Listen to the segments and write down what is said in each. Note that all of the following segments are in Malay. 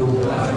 Obrigado.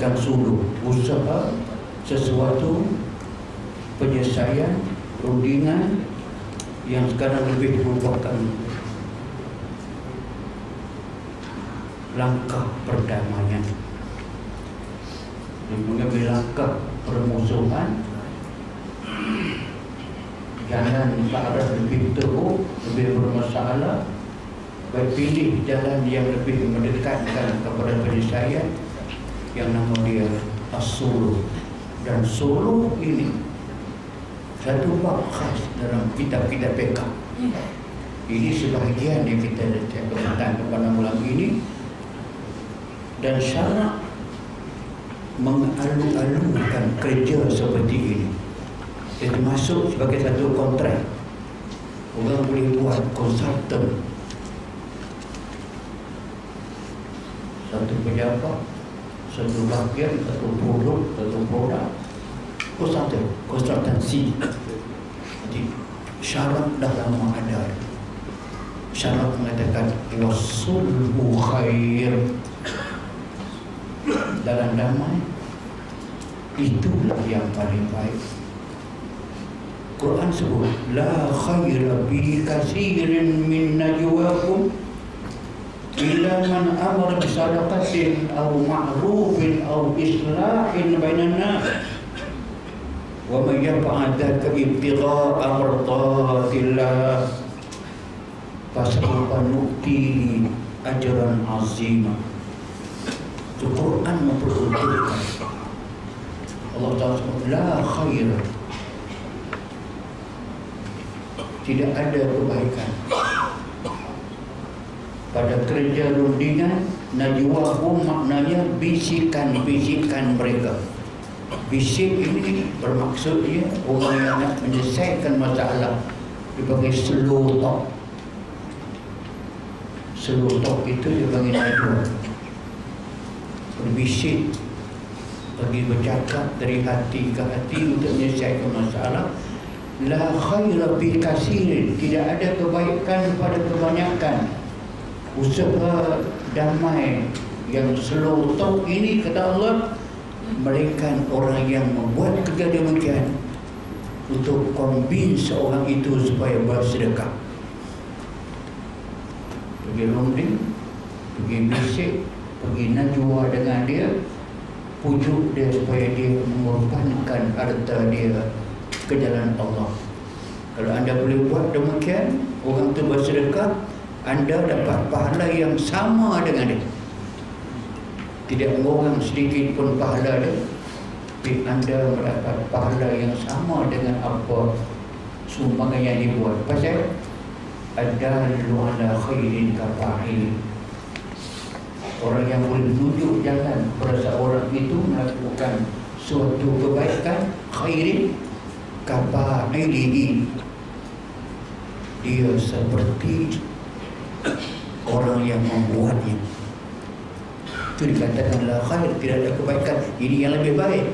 Dipanggilkan suluh usaha sesuatu penyelesaian rundingan yang sekarang lebih merupakan langkah perdamaian. Yang mengambil langkah permusuhan. Jangan ke arah lebih teruk lebih bermasalah. Pilih jalan yang lebih mendekatkan kepada penyelesaian yang nama dia As-Suluh dan Suluh ini satu bab khas dalam kitab-kitab PK ini sebahagian yang kita letakkan kepada malam ini. Dan syarat mengalung-alungkan kerja seperti ini. Itu masuk sebagai satu kontrak. Orang boleh buat konsultan. Satu pejabat satu bahagian, satu produk, satu produk konsultan, konsultansi jadi syarat dah lama ada. Syarat mengatakan wasulhu khair dalam damai itulah yang paling baik. Quran sebut la khaira bi kasirin min najwakum amara bi sadaqatin aw ma'rufin aw islahin bainan nas wa man yaf'al dzaka ibtigha'a mardatillah fasawfa nu'tihi ajran 'azima. Itu Quran memperuntukkan Allah Ta'ala la khaira. Tidak ada kebaikan pada kerja rundingan najwahum maknanya bisikan-bisikan mereka. Bisik ini bermaksudnya orang yang nak menyelesaikan masalah. Dipanggil slow talk slow talk itu dipanggil najwa. Berbisik pergi bercakap dari hati ke hati untuk menyelesaikan masalah. La khaira fi kasirin. Tidak ada kebaikan pada kebanyakan usaha damai yang slow talk ini kata Allah mereka orang yang membuat kerja demikian untuk convince orang itu supaya bersedekah pergi runding pergi bisik pergi najwa dengan dia pujuk dia supaya dia mengorbankan harta dia ke jalan Allah. Kalau anda boleh buat demikian orang itu bersedekah anda dapat pahala yang sama dengan dia. Tidak mengurang sedikit pun pahala dia tapi anda mendapat pahala yang sama dengan apa sumbangan yang dibuat. Pasal ada luala khairin kafahil orang yang boleh tunjuk jalan pada orang itu melakukan suatu kebaikan khairin kafahilihi dia seperti orang yang membuatnya. Itu dikatakan la khair tidak ada kebaikan. Ini yang lebih baik.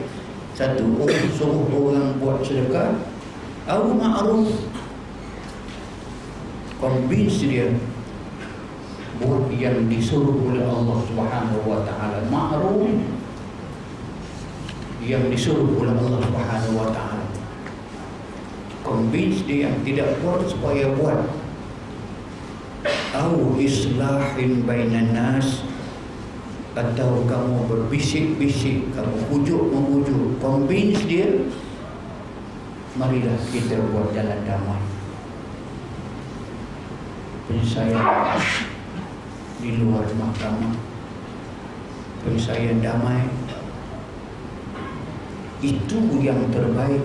Satu orang suruh orang buat sedekah au ma'ruf. Convince dia buat yang disuruh oleh Allah Subhanahu wa taala. Ma'ruf. Yang disuruh oleh Allah Subhanahu wa taala. Convince dia yang tidak buat supaya buat au islahin bainan nas? Atau kamu berbisik-bisik kamu pujuk memujuk convince dia? Marilah kita buat jalan damai. Penyelesaian di luar mahkamah. Penyelesaian damai. Itu yang terbaik.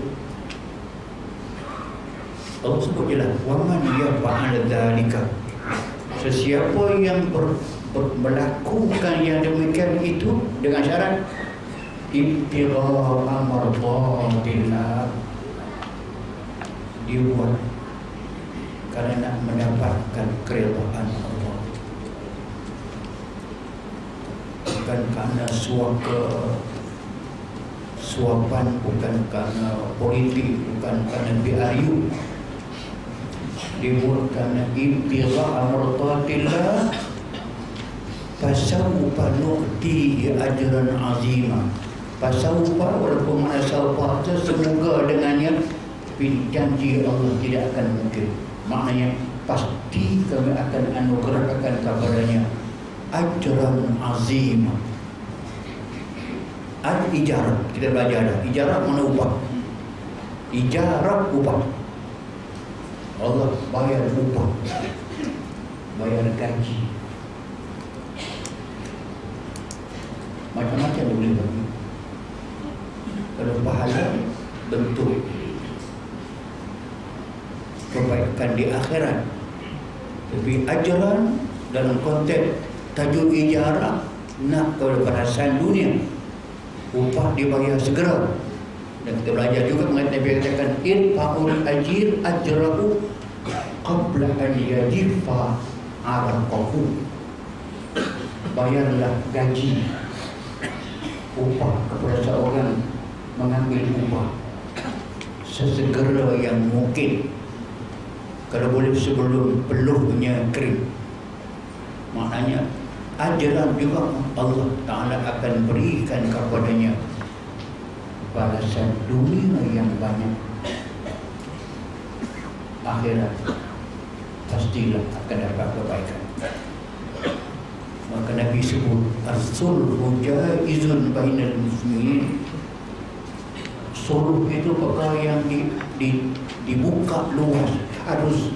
Allah sebut je lah waman ya fa'ala dhalika sesiapa yang ber, ber, melakukan yang demikian itu dengan syarat ibtigha amradhatillah dia buat kerana nak mendapatkan keredaan Allah. Bukan kerana suaka suapan bukan kerana politik bukan kerana BRU dibuat kerana ibtigha amratatillah fasawfa nu'ti ajran azima fasawfa walaupun mana sawfa itu semoga dengannya janji Allah tidak akan mungkin. Maknanya pasti kami akan anugerahkan kepadanya ajran azima ada ijarah kita belajar ada ijarah mana upah ijarah upah Allah bayar upah bayar gaji. Macam-macam boleh bagi. Kalau pahala bentuk. Kebaikan di akhirat. Tapi ajaran dalam konteks tajuk ijarah nak kepada perasaan dunia. Upah dibayar segera. Dan kita belajar juga mengenai Nabi katakan irfa'ul ajir ajrahu qabla an yajifa araqahu bayarlah gaji. Upah kepada seorang mengambil upah. Sesegera yang mungkin. Kalau boleh sebelum peluhnya kering. Maknanya ajaran juga Allah Ta'ala akan berikan kepadanya balasan dunia yang banyak. Akhirat pastilah akan dapat kebaikan maka Nabi sebut Ar-sulhu jaizun bainal muslimin. Suluh itu perkara yang di, di, dibuka luas Harus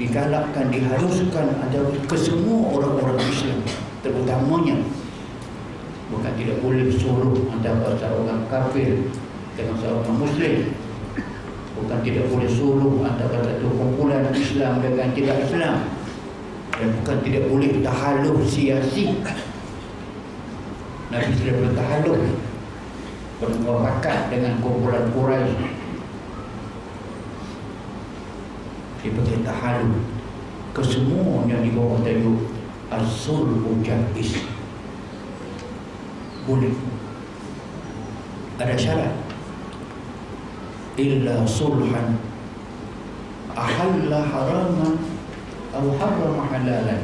digalakkan, diharuskan ada ke semua orang-orang Islam Terutamanya Bukan tidak boleh suruh antara seorang kafir dengan seorang muslim Bukan tidak boleh suruh antara satu Islam dengan tidak Islam. Dan bukan tidak boleh tahaluf siasi. Nabi sudah bertahaluf bermuafakat dengan kumpulan Quraisy. Dia pakai tahaluf kesemuanya di bawah tajuk Asul Ujabis boleh. Ada syarat illa sulhan ahalla haraman atau harrama halalan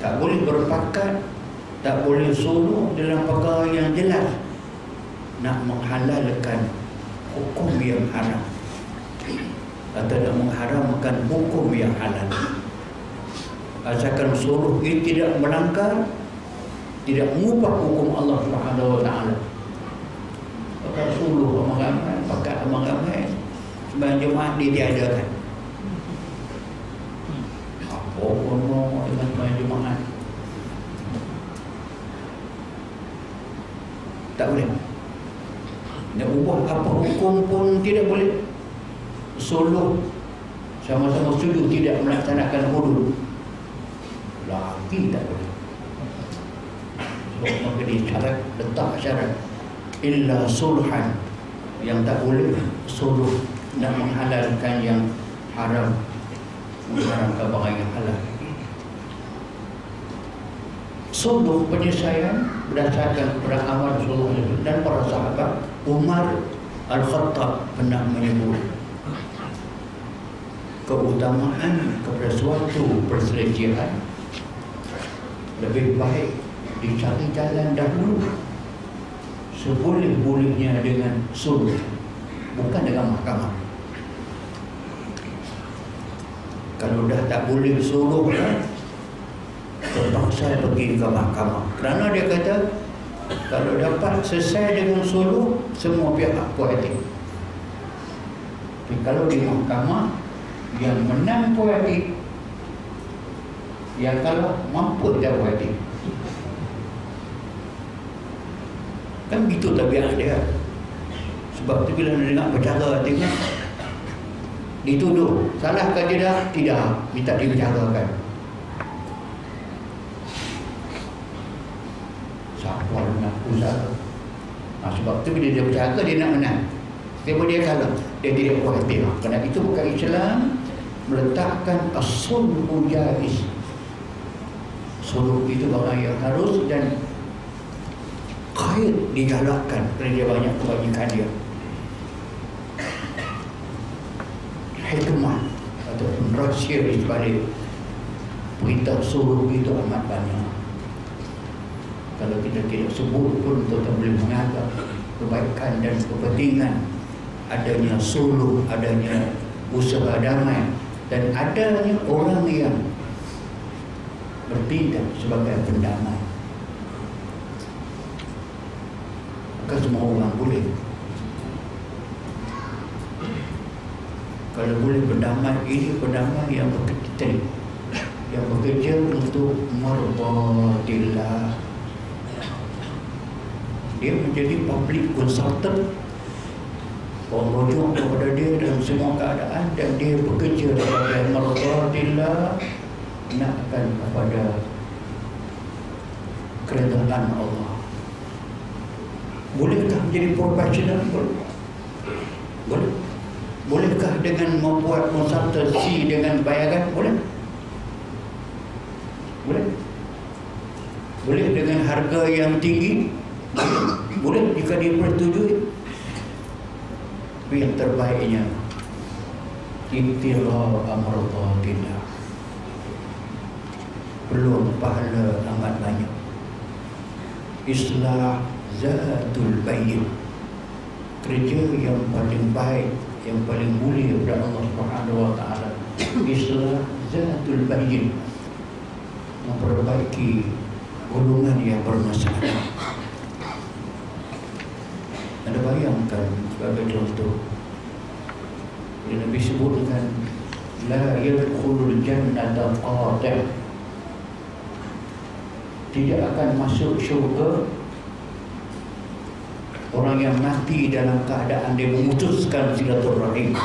tak boleh berpakat tak boleh suluh dalam perkara yang jelas. Nak menghalalkan hukum yang haram. Atau nak mengharamkan hukum yang halal. Asalkan suluh ini tidak melanggar tidak mengubah hukum Allah Subhanahu wa taala pakai suluh amal ramai pakai amal ramai. Sembahyang Jumaat dia tiadakan apa pun mau dengan sembahyang Jumaat? Tak boleh. Nak ubah apa hukum pun tidak boleh. Suluh. Sama-sama setuju tidak melaksanakan hudud. Lagi tak boleh. So, maka dia syarat letak syarat illa sulhan. Yang tak boleh suluh nak menghalalkan yang haram. Mengharamkan barang yang halal. Suluh penyelesaian berdasarkan kepada amal Rasulullah dan para sahabat Umar Al-Khattab pernah menyebut keutamaan kepada suatu perselisihan lebih baik dicari jalan dahulu seboleh-bolehnya dengan suluh bukan dengan mahkamah. Kalau dah tak boleh suluh terpaksa pergi ke mahkamah. Kerana dia kata kalau dapat selesai dengan suluh semua pihak hati. Kalau di mahkamah yang menang hati yang kalau mampu tidak puas kan begitu tabiat dia sebab tu bila dia dengar bercara tengok dituduh. Salah ke tidak tidak. Minta dibicarakan siapa nak usaha? Nah, sebab tu bila dia bercakap dia nak menang. Siapa dia kalah dia tidak puas hati kerana itu bukan Islam. Meletakkan asul ujais suluk itu barang yang harus dan khair digalakkan kerana dia banyak kebajikan dia. Hikmah ataupun rahsia di sebalik perintah suruh itu amat banyak. Kalau kita tidak sebut pun kita boleh menganggap kebaikan dan kepentingan adanya suluh, adanya usaha damai dan adanya orang yang bertindak sebagai pendamai maka semua orang boleh. Kalau boleh berdamai ini berdamai yang bekerja yang bekerja untuk marbatillah dia menjadi public consultant. Rujuk kepada dia dalam semua keadaan dan dia bekerja sebagai marbatillah nakkan kepada keredaan Allah bolehkah menjadi profesional boleh Bolehkah dengan membuat konsultasi dengan bayaran? Boleh? Boleh? Boleh dengan harga yang tinggi? Boleh jika dia persetujui. Tapi yang terbaiknya Ibtila amradatillah Peluang pahala amat banyak Islah zatul bayin Kerja yang paling baik yang paling mulia kepada Allah Subhanahu wa taala Islah zatul bayyin. Memperbaiki golongan yang bermasalah. Anda bayangkan sebagai contoh yang Nabi sebutkan la yadkhulul jannata qati' tidak akan masuk syurga Orang yang mati dalam keadaan dia memutuskan silaturahim.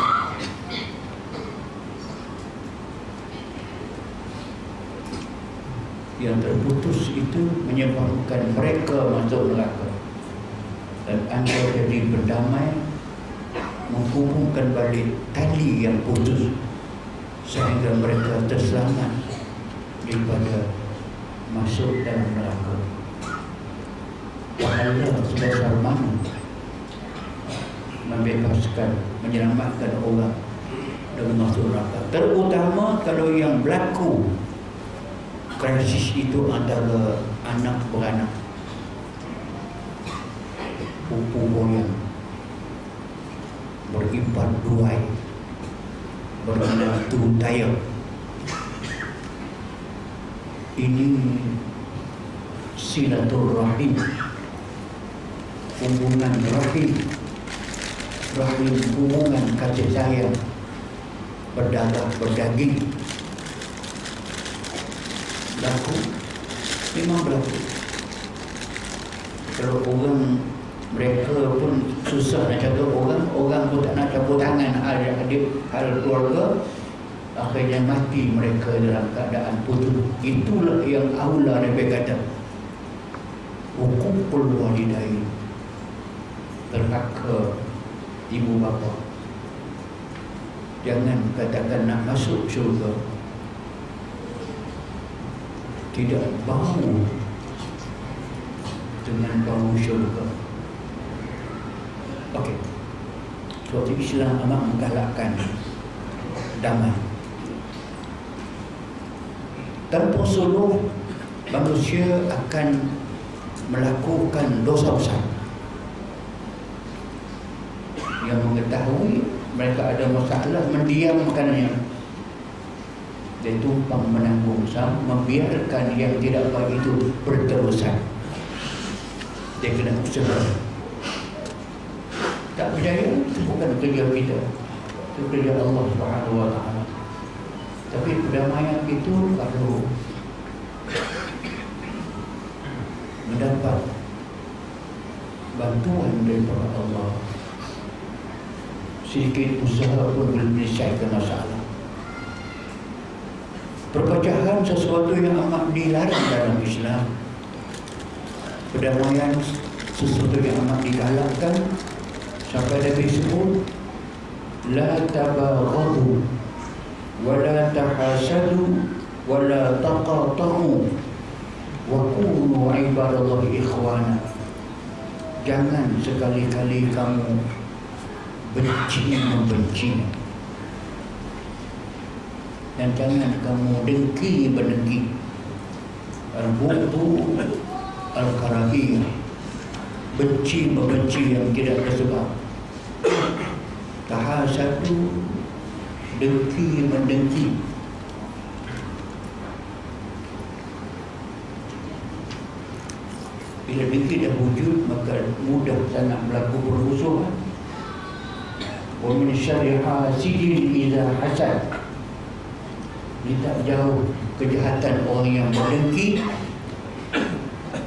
Yang terputus itu menyebabkan mereka masuk neraka. Dan anda jadi berdamai menghubungkan balik tali yang putus sehingga mereka terselamat daripada masuk dalam neraka pahala sebesar mana membebaskan menyelamatkan orang dari masuk neraka. Terutama kalau yang berlaku krisis itu antara anak beranak. Pupu goyang. Berimpar duai bermenantu tayang ini silaturahim hubungan rahim rahim hubungan kasih sayang. Berdarah berdaging. Berlaku. Memang berlaku. Kalau orang mereka pun susah nak cakap orang orang pun tak nak campur tangan hal adik hal keluarga akhirnya mati mereka dalam keadaan putus itulah yang Allah Nabi kata. Hukum walidain terhaka ibu bapa. Jangan katakan nak masuk syurga. Tidak bau dengan bau syurga. Okey. Suatu Islam amat menggalakkan damai. Tanpa suluh manusia akan melakukan dosa besar yang mengetahui mereka ada masalah mendiamkannya dan tumpang menanggung sam membiarkan yang tidak baik itu berterusan. Dia kena usaha. Tak percaya itu bukan kerja kita. Itu kerja Allah Subhanahu Wa Taala. Tapi perdamaian itu kalau mendapat bantuan daripada Allah sedikit usaha pun boleh menyelesaikan masalah. Perpecahan sesuatu yang amat dilarang dalam Islam perdamaian sesuatu yang amat digalakkan sampai Nabi sebut la tabaghadu wa la tahasadu wa la taqatahu wa kunu ikhwana. Jangan sekali-kali kamu benci membenci. Dan jangan kamu dengki berdengki. Al-bughdu al-karahiyah benci membenci yang tidak ada sebab tahasadu dengki mendengki. Bila dengki dah wujud maka mudah sangat berlaku permusuhan syarri hasidin idza hasad. Ini tak jauh kejahatan orang yang mendengki.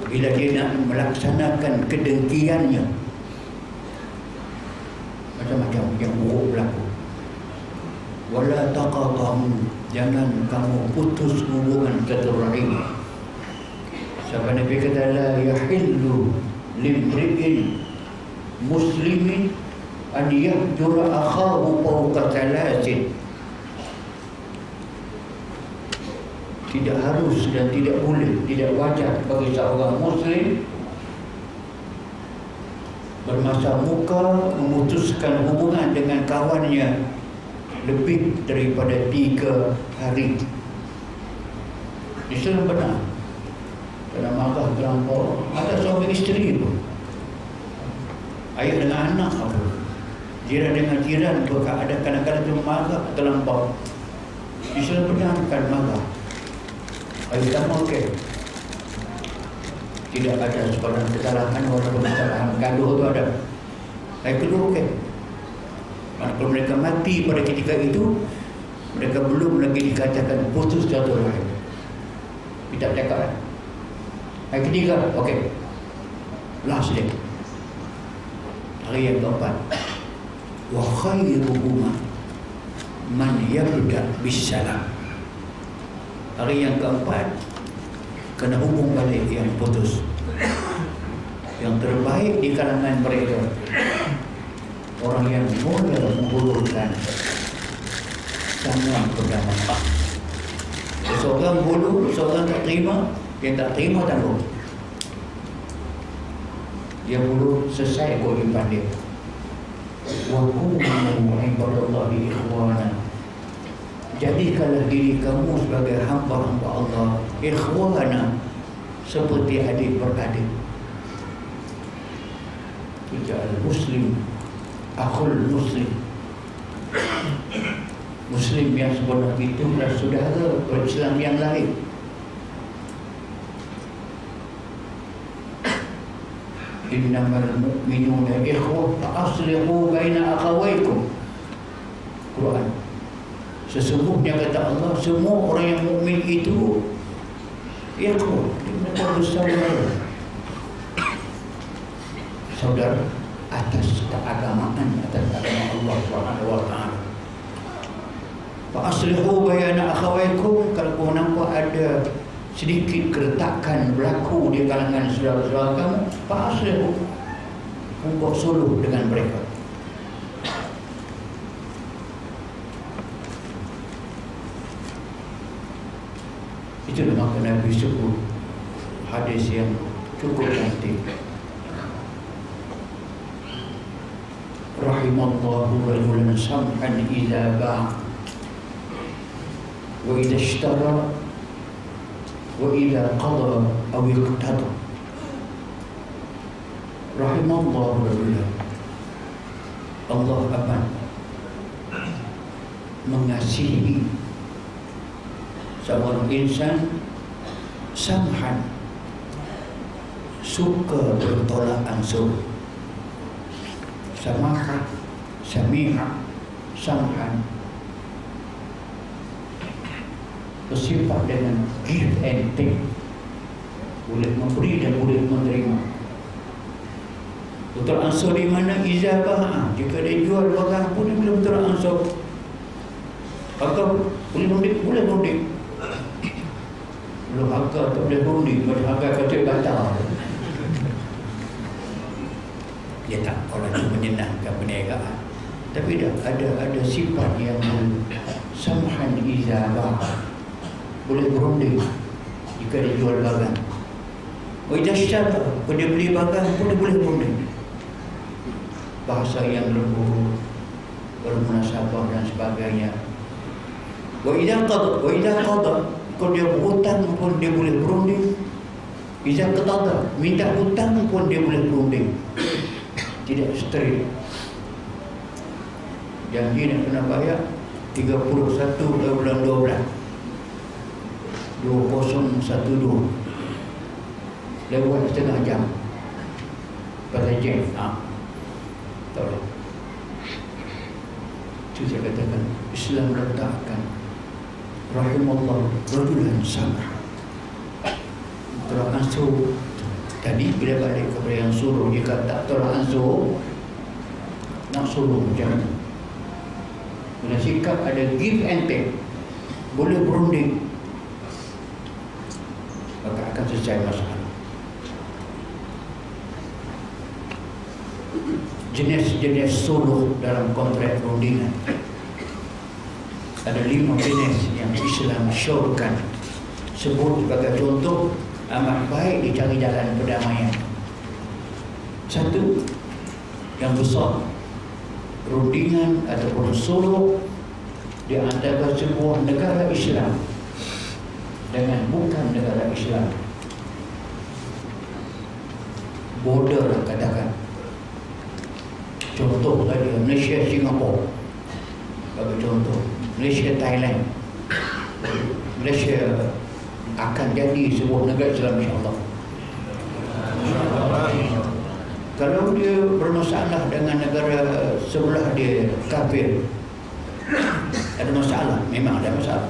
Bila dia nak melaksanakan kedengkiannya. Macam-macam yang buruk berlaku. Wala taqatamu. Jangan kamu putus hubungan silaturahim Sebab Nabi kata la yahillu limri'in muslimin an yahjura akhahu fawqa thalathin tidak harus dan tidak boleh tidak wajar bagi seorang muslim bermasa muka memutuskan hubungan dengan kawannya lebih daripada tiga hari. Islam benar. Kena marah terlampau ada suami isteri pun. Ayah dengan anak apa jiran dengan jiran pun ada kadang-kadang tu marah terlampau. Islam benarkan marah. Ayah tak okey. Tidak ada sebarang kesalahan walaupun kesalahan gaduh tu ada. Ayah kedua okey. Kalau mereka mati pada ketika itu mereka belum lagi dikatakan putus jatuh rahim kita cakap kan Hari ketiga, okey. Last day. Hari yang keempat. Wa khairuhuma man yabda bisalam. Hari yang keempat kena hubung balik yang putus. Yang terbaik di kalangan mereka orang yang mula menghulurkan sama perdamaian seorang bulu, seorang tak terima yang tak terima tanggung dia bulu selesai kewajipan dia wakumu ibadallahi ikhwana jadikanlah diri kamu sebagai hamba-hamba Allah ikhwana seperti adik beradik. Ija'al muslim Akhul muslim. Muslim yang sebenar itu adalah saudara berislam yang lain Innamal mu'minuna ikhwah Fa'aslihu baina akhawaikum Quran. Sesungguhnya kata Allah Semua orang yang mukmin itu Ikhwah. Mereka bersaudara. Saudara atas keagamaan atas agama Allah Subhanahu wa taala. Fa aslihu bayana akhawaikum kalau kau nampak ada sedikit keretakan berlaku di kalangan saudara-saudara kamu, pasal kamu suluh dengan mereka. Itu maka Nabi sebut hadis yang cukup penting. Rahimallahu wa samhan idha ba'a wa idha ishtara وإذا قضى أو اقتضى رحم الله رجلا Allah akan mengasihi seorang insan samhan suka bertolak ansur samaha, samiha, samhan Bersifat dengan give and take. Boleh memberi dan boleh menerima. Betul ansur di mana? Izabah jika dia jual barang pun dia betul ansur atau boleh mudik boleh mudik. Belum harga tak boleh mudik harga kata batal. Dia tak orang itu menyenangkan perniagaan. Tapi dah ada ada sifat yang samhan izabah boleh berunding jika dia jual barang. Oh, syarah Kalau dia beli barang pun dia boleh berunding Bahasa yang lembut Bermunasabah dan sebagainya. Wa idha qadha Wa idha qadha Kalau dia berhutang pun dia boleh berunding Iza ketada Minta hutang pun dia boleh berunding tidak straight. Janji nak kena bayar 31 bulan 12 2012 lewat setengah jam. Pada jam ha. boleh itu saya katakan Islam letakkan rahimahullah rajulan sama. Terang asuh Tadi bila balik kepada yang suruh Jika tak tolak ansur Nak suruh macam mana? Sikap ada give and take Boleh berunding Maka akan selesai masalah Jenis-jenis suruh dalam kontrak perundingan Ada lima jenis yang Islam syorkan Sebut sebagai contoh amat baik dicari jalan perdamaian. Satu yang besar rundingan ataupun suluh di antara sebuah negara Islam dengan bukan negara Islam. Border katakan. Contoh tadi Malaysia Singapura. Bagi contoh Malaysia Thailand. Malaysia akan jadi sebuah negara Islam insyaAllah kalau dia bermasalah dengan negara sebelah dia kafir ada masalah memang ada masalah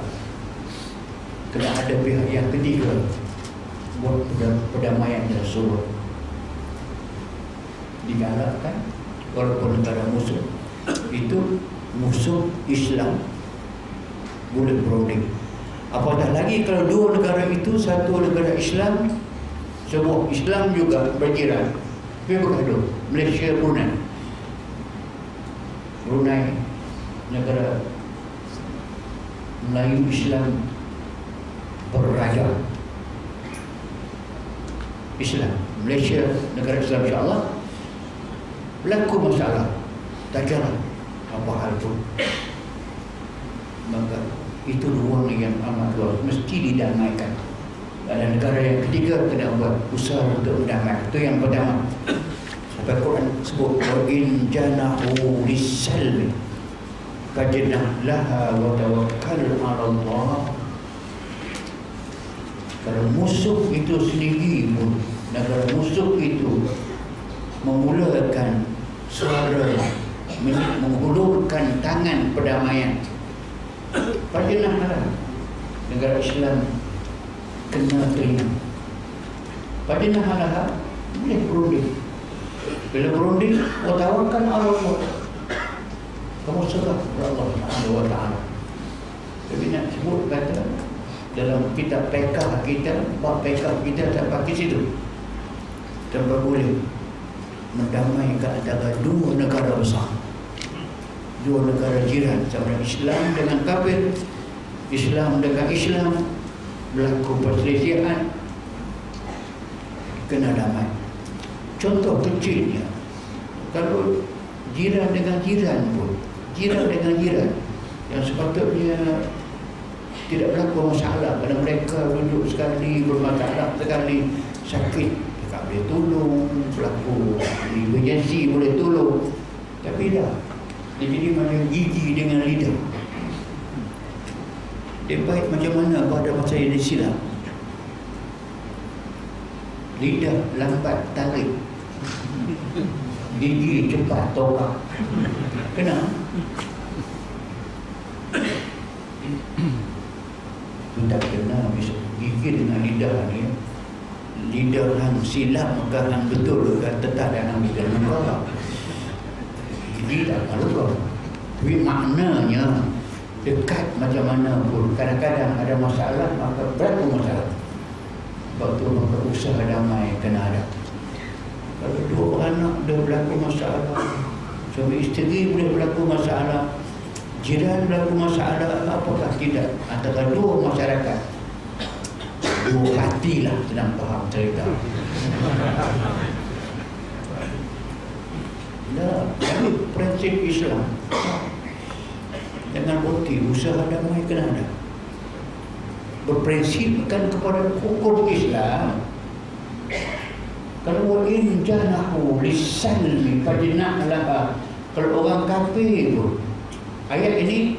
kena ada pihak yang ketiga buat perdamaian dan suruh digalakkan walaupun negara musuh itu musuh Islam boleh berunding Apatah lagi kalau dua negara itu satu negara Islam, sebuah Islam juga berjiran. Bergaduh. Malaysia, Brunei. Brunei negara Melayu Islam berraja. Islam. Malaysia negara Islam insya-Allah berlaku masalah. Tak jalan apa hal itu maka itu ruang yang amat luas. Mesti didamaikan. Ada negara yang ketiga kena buat usaha untuk mendamai itu yang pertama. Sampai Quran sebut in janahu lisalmi. Fajnah laha wa tawakkal ala Allah. Kalau musuh itu sendiri pun negara musuh itu memulakan suara menghulurkan tangan perdamaian. Padahal negara Islam kena terima Padahal boleh berunding. Bila berunding watawakan Allah kamu serah Allah taala. Tapi nak sebut kata dalam kitab pekah kita bab pekah kita tak pakai situ. Tanpa boleh mendamaikan antara dua negara besar. Dua negara jiran sama Islam dengan kafir Islam dengan Islam berlaku perselisihan kena damai. Contoh kecilnya kalau jiran dengan jiran pun jiran dengan jiran yang sepatutnya tidak berlaku masalah kerana mereka duduk sekali bermasalah sekali sakit tak boleh tolong berlaku emergency boleh tolong. Tapi dah. Dia jadi macam gigi dengan lidah. Dia baik macam mana pada masa yang disilam lidah lambat tarik. Gigi cepat tokak. Kenapa itu tak kena gigi dengan lidah ni hang silap maka hang betul ke tetap dalam lidah luka jadi tak malu tapi maknanya dekat macam mana pun kadang-kadang ada masalah maka berapa masalah. Sebab tu maka usaha damai kena ada. Kalau dua anak dah berlaku masalah suami isteri boleh berlaku masalah jiran berlaku masalah apakah tidak? Antara dua masyarakat hati lah senang faham cerita Nah, prinsip Islam dengan bukti usaha damai kena ada. Berprinsipkan kepada hukum Islam kalau wa'in janahu lisalmi fajnah laha kalau orang kafir pun ayat ini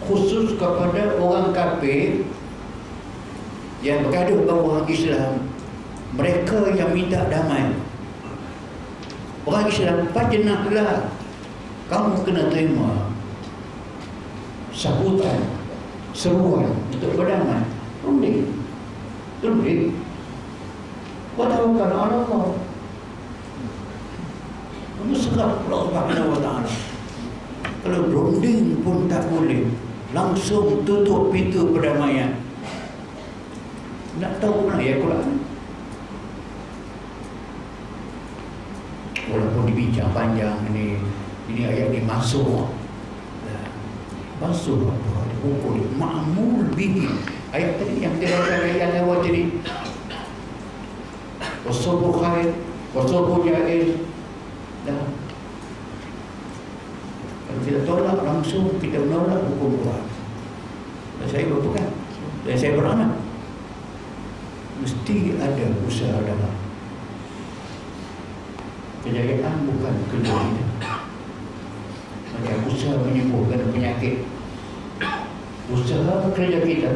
khusus kepada orang kafir yang bergaduh dengan orang Islam mereka yang minta damai. Orang Islam fajnahlah kamu kena terima sambutan seruan untuk berdamai. Runding runding watawakal ala Allah kamu serah Allah ta'ala. Kalau runding pun tak boleh langsung tutup pintu perdamaian nak tahu mana ya Quran. Walaupun dibincang panjang ini ini ayat ini masuk. Masuk apa? Hukum ma'mul bihi. Ayat tadi yang kita baca yang lewat tadi wasabu khair wasabu jahil. Dah. Kalau kita tolak langsung kita menolak hukum Tuhan dan saya berpegang. Dan saya beramal mesti ada usaha dalam. Kejayaan bukan kita. Macam usaha menyembuhkan penyakit. Usaha kerja kita.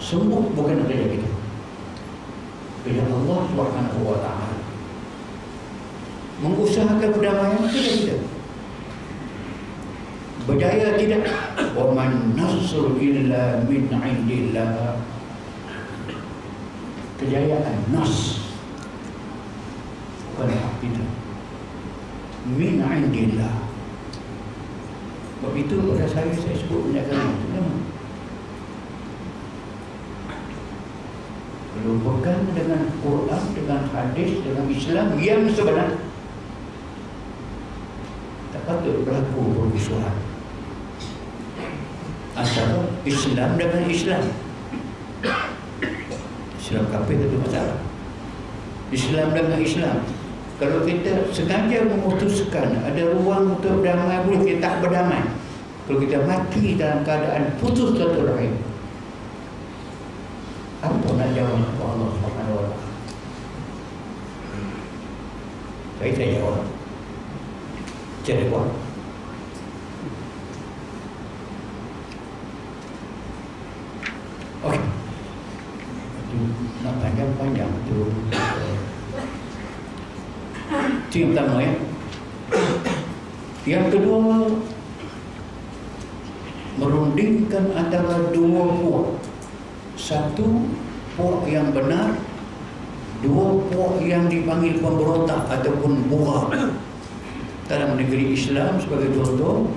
Sembuh bukan kerja kita. Kerja Allah Subhanahu wa taala. Mengusahakan perdamaian kerja kita. Berjaya tidak? Wa man nasr illa min indillah kejayaan nas. Bukan hak kita. Min indillah. Sebab itu pada saya saya sebut menjaga kalau pegang dengan Quran dengan hadis dengan Islam yang sebenar tak patut berlaku permusuhan antara Islam dengan Islam. Islam kafir itu masalah Islam dengan Islam Kalau kita sengaja memutuskan Ada ruang untuk berdamai Boleh kita tak berdamai Kalau kita mati dalam keadaan putus satu rahim apa nak jawab Allah Subhanahu Wa Taala? Saya jawab. Jadi buat. Nak panjang-panjang tu. Itu yang pertama ya. Yang kedua, merundingkan antara dua puak satu puak yang benar dua puak yang dipanggil pemberontak ataupun buah dalam negeri Islam sebagai contoh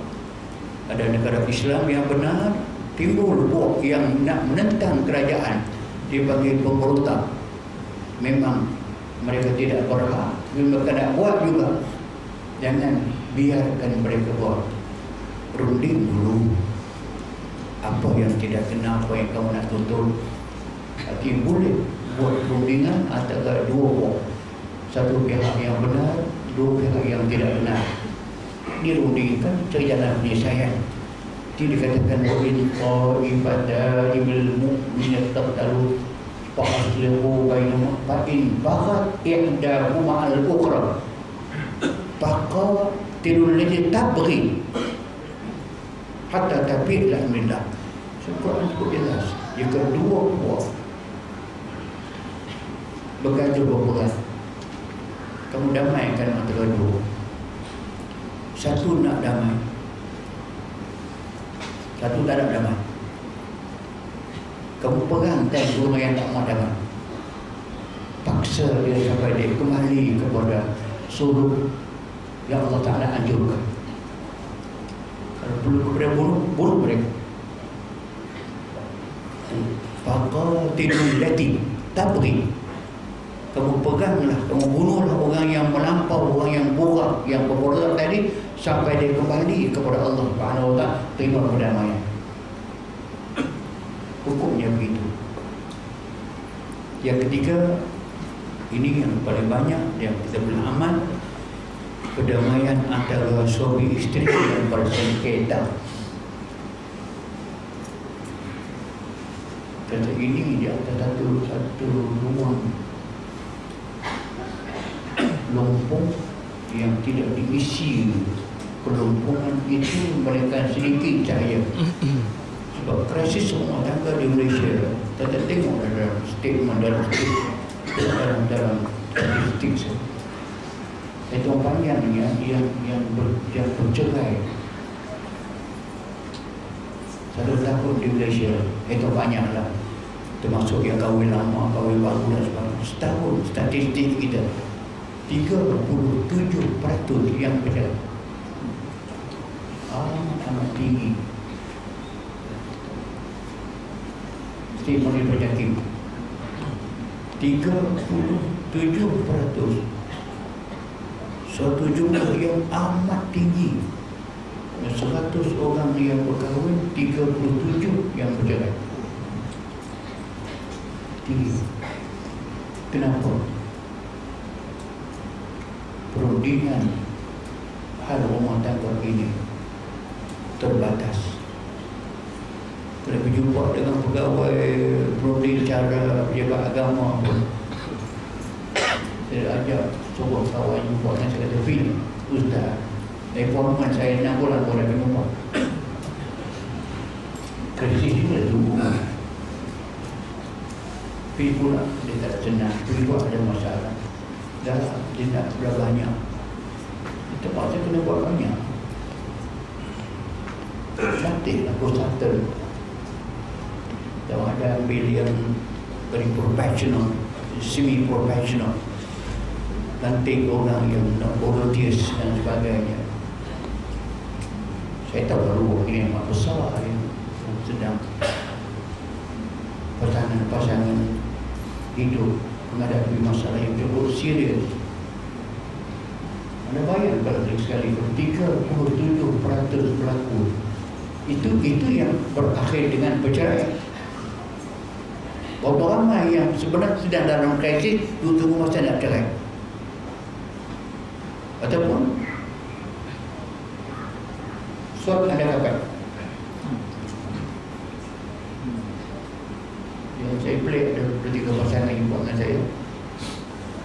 ada negara Islam yang benar timbul puak yang nak menentang kerajaan. Dipanggil pemberontak. Memang mereka tidak berhak. Mereka nak buat juga. Jangan biarkan mereka buat. Runding dulu. Apa yang tidak kena apa yang kamu nak tuntut tapi boleh buat perundingan antara dua pihak satu pihak yang benar dua pihak yang tidak benar dirundingkan cari jalan penyelesaian itu dikatakan wa'in qa'ibada ibil mu'min tabtalu fa'aslihu bainahum fa'in baghat i'dahu ma'al ukhra Baka tirul lagi tabri hatta tabi'lah minlah Al-Quran cukup jelas. Jika dua puak Bergaduh berperang Kamu damaikan antara dua Satu nak damai. Satu tak nak damai. Kamu pegang dan dua yang tak mau damai? Paksa dia sampai dia kembali kepada Suruh Yang Allah Ta'ala anjurkan. Kalau perlu kepada bunuh Bunuh mereka Faqatilul lati tabri Kamu peganglah, kamu bunuhlah orang yang melampau, orang yang buruk, yang berbodoh tadi sampai dia kembali kepada Allah Subhanahu wa terima perdamaian. Hukumnya begitu. Yang ketiga, ini yang paling banyak yang kita boleh amal perdamaian antara suami isteri dan bersengketa. kata ini di atas satu satu ruang lompong yang tidak diisi kelompongan itu mereka sedikit cahaya. Sebab krisis rumah tangga di Malaysia. Kita tengok dalam statement dalam statement dalam dalam statistik itu panjang yang yang yang, ber, yang bercerai. Satu tahun di Malaysia itu banyaklah. Termasuk yang kahwin lama, kahwin baru dan sebagainya. Setahun statistik kita 37% yang berjalan. Amat amat tinggi. Testimoni penyakit 37% Suatu jumlah yang amat tinggi 100 orang yang berkahwin 37 yang berjalan tinggi. Kenapa? Perundingan hal rumah tangga ini terbatas. Kalau berjumpa dengan pegawai perunding cara jaga agama pun. Saya ajak sebuah kawan jumpa dengan saya kata Fil Ustaz appointment saya 6 bulan boleh jumpa krisis juga tunggu pergi pula dia tak senang. Pergi buat ada masalah. Dah dia tak berapa banyak. Terpaksa kena buat banyak cantik lah consultant kalau ada ambil yang very professional semi professional lantik orang yang nak volunteers dan sebagainya. Saya tahu baru ini yang besar yang sedang pasangan-pasangan hidup menghadapi masalah yang cukup serius. Anda bayang kalau sekali 37% pelaku itu itu yang berakhir dengan perceraian. Berapa ramai yang sebenarnya sedang dalam krisis tunggu masa nak cerai. Ataupun suap anda dapat. Yang saya pelik ada tiga pasangan yang buat dengan saya.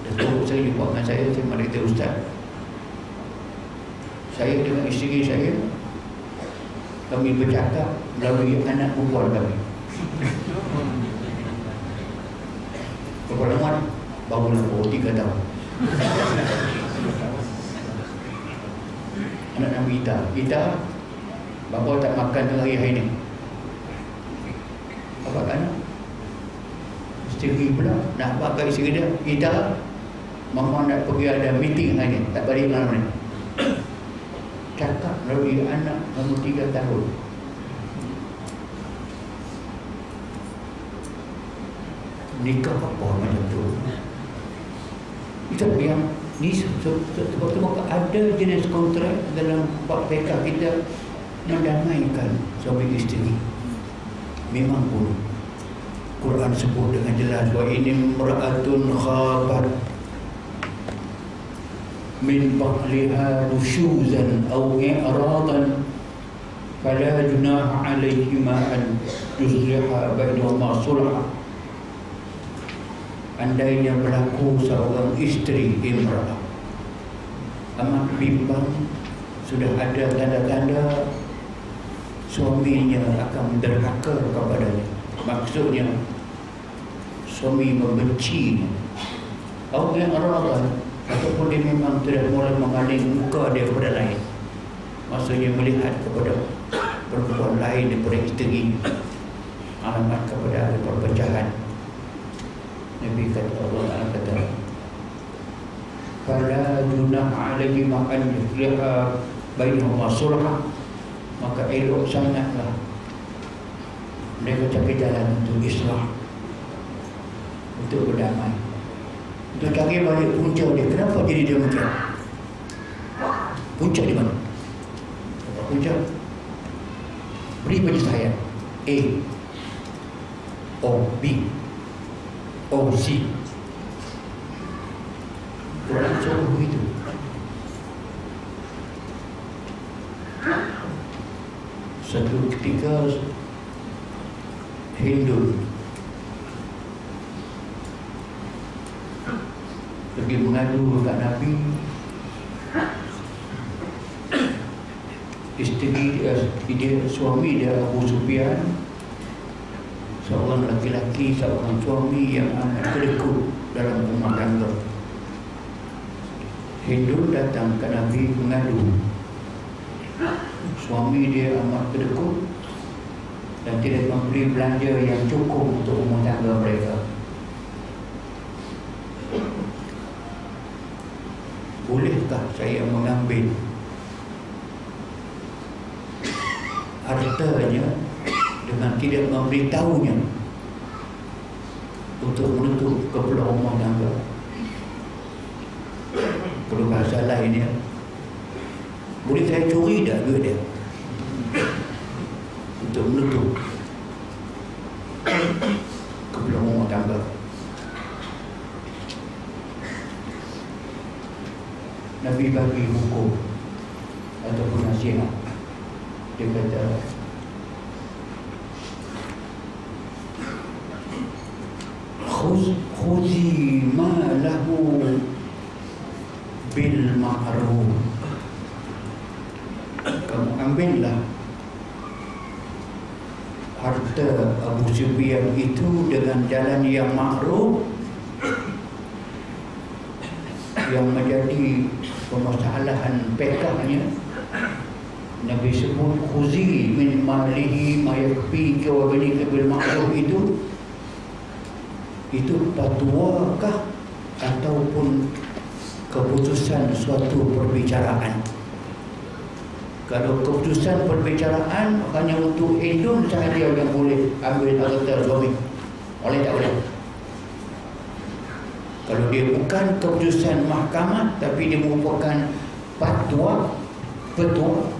Ada teruk saya buat dengan saya, saya mari kita ustaz. Saya dengan isteri saya kami bercakap melalui anak perempuan kami. Lama? Baru lah, baru tiga tahun. Anak nama Ita. Ita, bapa tak makan tengah hari hari ni. Apa kan? Isteri pula, nak apa kat isteri dia? Ita, mama nak pergi ada meeting hari ni. Tak balik malam ni. Cakap melalui anak umur tiga tahun. nikah apa macam tu. Itu yang ni sebab tu maka ada jenis kontrak dalam bab PK kita mendamaikan suami isteri. Memang pun. Quran sebut dengan jelas wa ini mra'atun khabat min baqliha nushuzan aw i'radan fala junaha alayhima an yusliha bainahuma sulha. Andainya berlaku seorang isteri imrah amat bimbang sudah ada tanda-tanda suaminya akan derhaka kepadanya. Maksudnya suami membenci orang yang arah ataupun dia memang tidak mulai mengaling muka dia kepada lain. Maksudnya melihat kepada perempuan lain daripada isteri alamat kepada perpecahan. Nabi kata Allah Ta'ala kata Fala junah alaihi makan yufliha bainahuma sulha. Maka elok sangatlah mereka cari jalan untuk islah untuk berdamai untuk cari balik punca dia. Kenapa jadi dia macam punca di mana? Punca beri bagi saya. A. O. B. OC Quran suruh begitu Satu ketika Hindu Pergi mengadu kepada Nabi Isteri dia, dia suami dia Abu Sufyan seorang laki-laki, seorang suami yang amat kedekut dalam rumah tangga. Hindu datang ke Nabi mengadu. Suami dia amat kedekut dan tidak memberi belanja yang cukup untuk rumah tangga mereka. Bolehkah saya mengambil hartanya dengan tidak memberitahunya untuk menutup keperluan rumah tangga. Perlu bahasa lain ya. Boleh saya curi tak duit dia untuk menutup keperluan rumah tangga Nabi bagi hukum ataupun nasihat dia kata khudhi ma lahu bil ma'ruf kamu ambillah harta Abu Sufyan itu dengan jalan yang ma'ruf yang menjadi permasalahan pekahnya Nabi sebut khuzi min malihi ma yakfi wa bani bil ma'ruf itu itu patuakah ataupun keputusan suatu perbicaraan? Kalau keputusan perbicaraan hanya untuk Indon sahaja yang boleh ambil harta suami oleh tak boleh Kalau dia bukan keputusan mahkamah tapi dia merupakan fatwa petua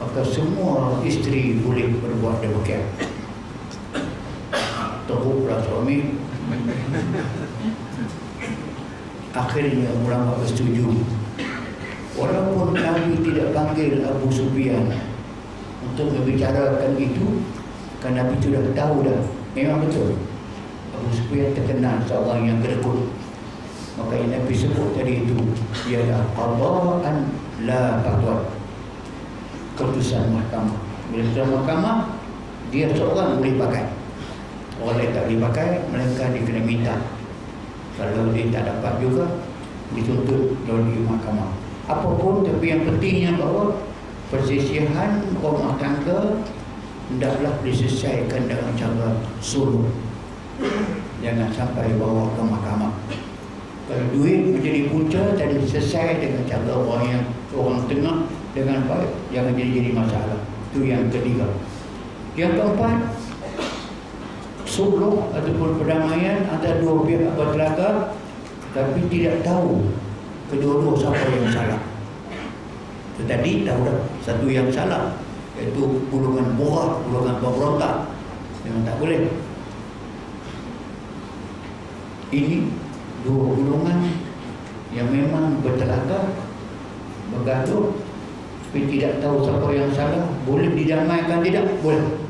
maka semua isteri boleh berbuat demikian. Teruklah suami. Akhirnya ulama bersetuju. Walaupun Nabi tidak panggil Abu Sufyan untuk membicarakan itu, kan Nabi sudah tahu dah. Memang betul. Abu Sufyan terkenal seorang yang kedekut. Maka yang Nabi sebut tadi itu ialah qadaan la fatwa. Keputusan mahkamah. Bila keputusan mahkamah, dia seorang boleh pakai. Orang lain tak boleh pakai, mereka dia kena minta. Kalau dia tak dapat juga, dituntut melalui mahkamah. Apapun, tapi yang pentingnya bahawa persisihan rumah tangga hendaklah diselesaikan dengan cara sulh. Jangan sampai bawa ke mahkamah. Kalau duit menjadi punca, tadi selesai dengan cara orang yang orang tengah dengan baik. Jangan jadi-jadi masalah. Itu yang ketiga. Yang keempat, suluh ataupun perdamaian antara dua pihak bertelaga tapi tidak tahu kedua-dua siapa yang salah. Tadi tahu dah satu yang salah iaitu golongan borak, golongan pemberontak. Memang tak boleh. Ini dua golongan yang memang bertelaga bergaduh tapi tidak tahu siapa yang salah. Boleh didamaikan tidak? Boleh.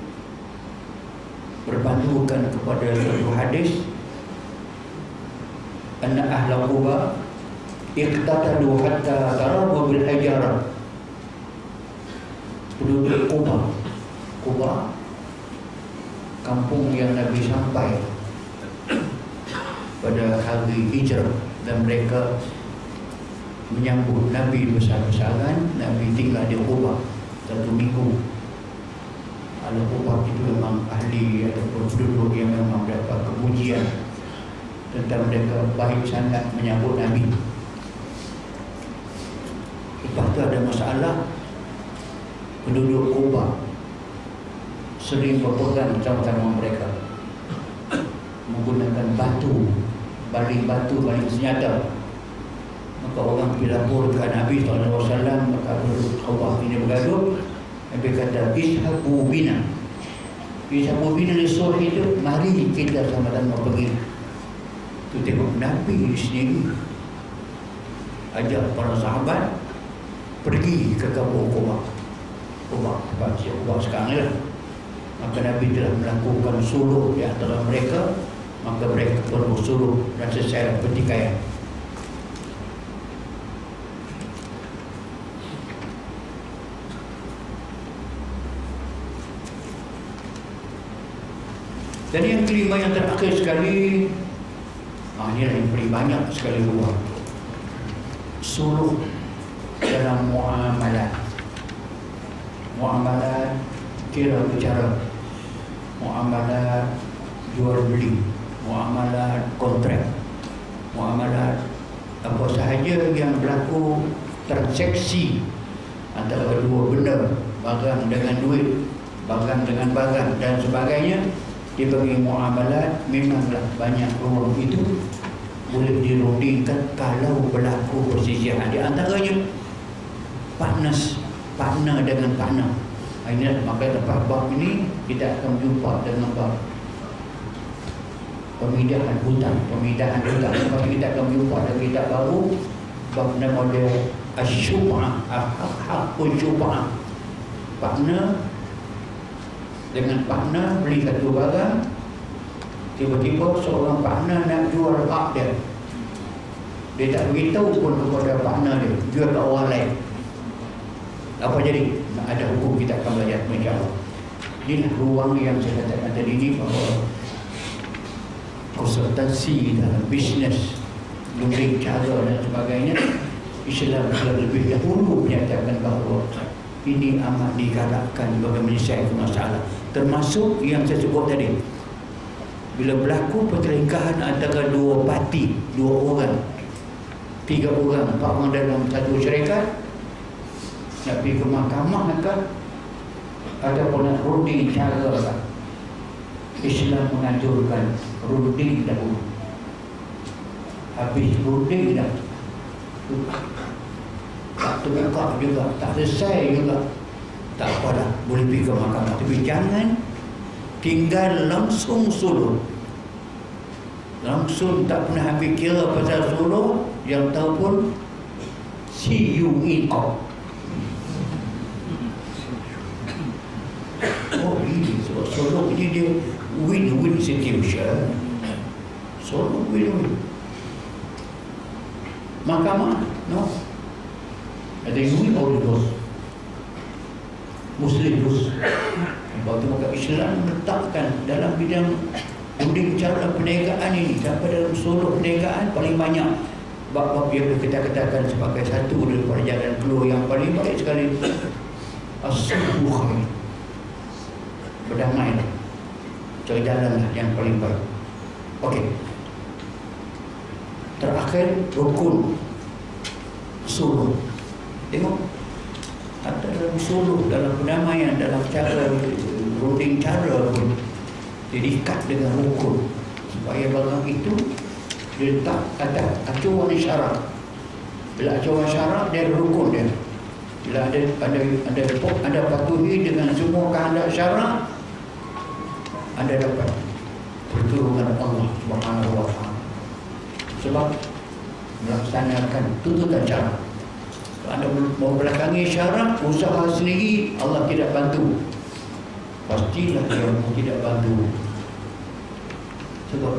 Berpandukan kepada satu hadis. Anna ahla quba iqtatadu hatta darabu bil hajar penduduk Quba. Quba kampung yang Nabi sampai pada hari hijrah dan mereka menyambut Nabi besar-besaran. Nabi tinggal di Quba satu minggu. Kalau umat itu memang ahli ataupun penduduk yang memang dapat kepujian tentang mereka baik sangat menyambut Nabi. Lepas itu ada masalah penduduk Kuba sering berpegang sama-sama mereka menggunakan batu, baling batu, baling senjata. Maka orang pergi laporkan Nabi SAW maka Kuba ini bergaduh Nabi kata Ishabu bina. Ishabu bina surah itu Mari kita sama-sama pergi. Itu tengok Nabi sendiri Ajak para sahabat Pergi ke kampung Kubah Kubah Sebab Kubah sekarang ya Maka Nabi telah melakukan suluh di antara mereka Maka mereka pun bersuluh Dan secara pertikaian. Dan yang kelima yang terakhir sekali ah, Ini yang paling banyak sekali luar Suluh dalam muamalat Muamalat kira bicara Muamalat jual beli Muamalat kontrak. Muamalat apa sahaja yang berlaku transaksi antara dua benda barang dengan duit barang dengan barang dan sebagainya dia bagi muamalat memanglah banyak ruang itu boleh dirundingkan kalau berlaku persisihan di antaranya partners partner dengan partner. Ini maka tempat bab ini kita akan jumpa dengan bab pemindahan hutang pemindahan hutang. Lepas kita akan jumpa dan kita baru bab nama dia asyubah hak-hak syubah partner dengan partner beli satu barang tiba-tiba seorang partner nak jual hak dia. Dia tak beritahu pun kepada partner dia. Jual ke orang lain. Apa jadi? Ada hukum kita akan belajar. Macam inilah ruang yang saya katakan tadi ini bahawa konsultasi dalam bisnes memberi cara dan sebagainya Islam telah lebih dahulu menyatakan bahawa ini amat digalakkan bagi menyelesaikan masalah termasuk yang saya sebut tadi bila berlaku pertelingkahan antara dua parti dua orang tiga orang empat orang dalam satu syarikat nak pergi ke mahkamah maka ataupun nak runding cara Islam mengaturkan runding dahulu habis runding dah. Tak terbuka juga tak selesai juga. Tak apa dah boleh pergi ke mahkamah. Tapi jangan tinggal langsung suluh. Langsung tak pernah ambil kira pasal suluh yang tahu pun see you in court. Oh ini sebab suluh ini dia win-win situation suluh win-win mahkamah no. Ada yang win or lose Muslim Rus Waktu maka Islam letakkan dalam bidang Unding cara perniagaan ini. Sampai dalam seluruh perniagaan? Paling banyak. Bab-bab yang kita katakan sebagai satu daripada jalan keluar yang paling baik sekali? As-Suhu khair. Berdamai Cari jalan yang paling baik. Okey. Terakhir rukun. Suluh. Tengok. Atau dalam suluh, dalam perdamaian, dalam cara runding cara pun diikat dengan hukum supaya barang itu dia letak kata acuan syarat bila acuan syarat dia ada rukun dia. Bila ada ada ada ada patuhi dengan semua kehendak syarat anda dapat pertolongan Allah Subhanahu wa taala. Sebab melaksanakan tuntutan syarat. Anda mau belakangi syarat usaha sendiri Allah tidak bantu. Pastilah dia tidak bantu. Sebab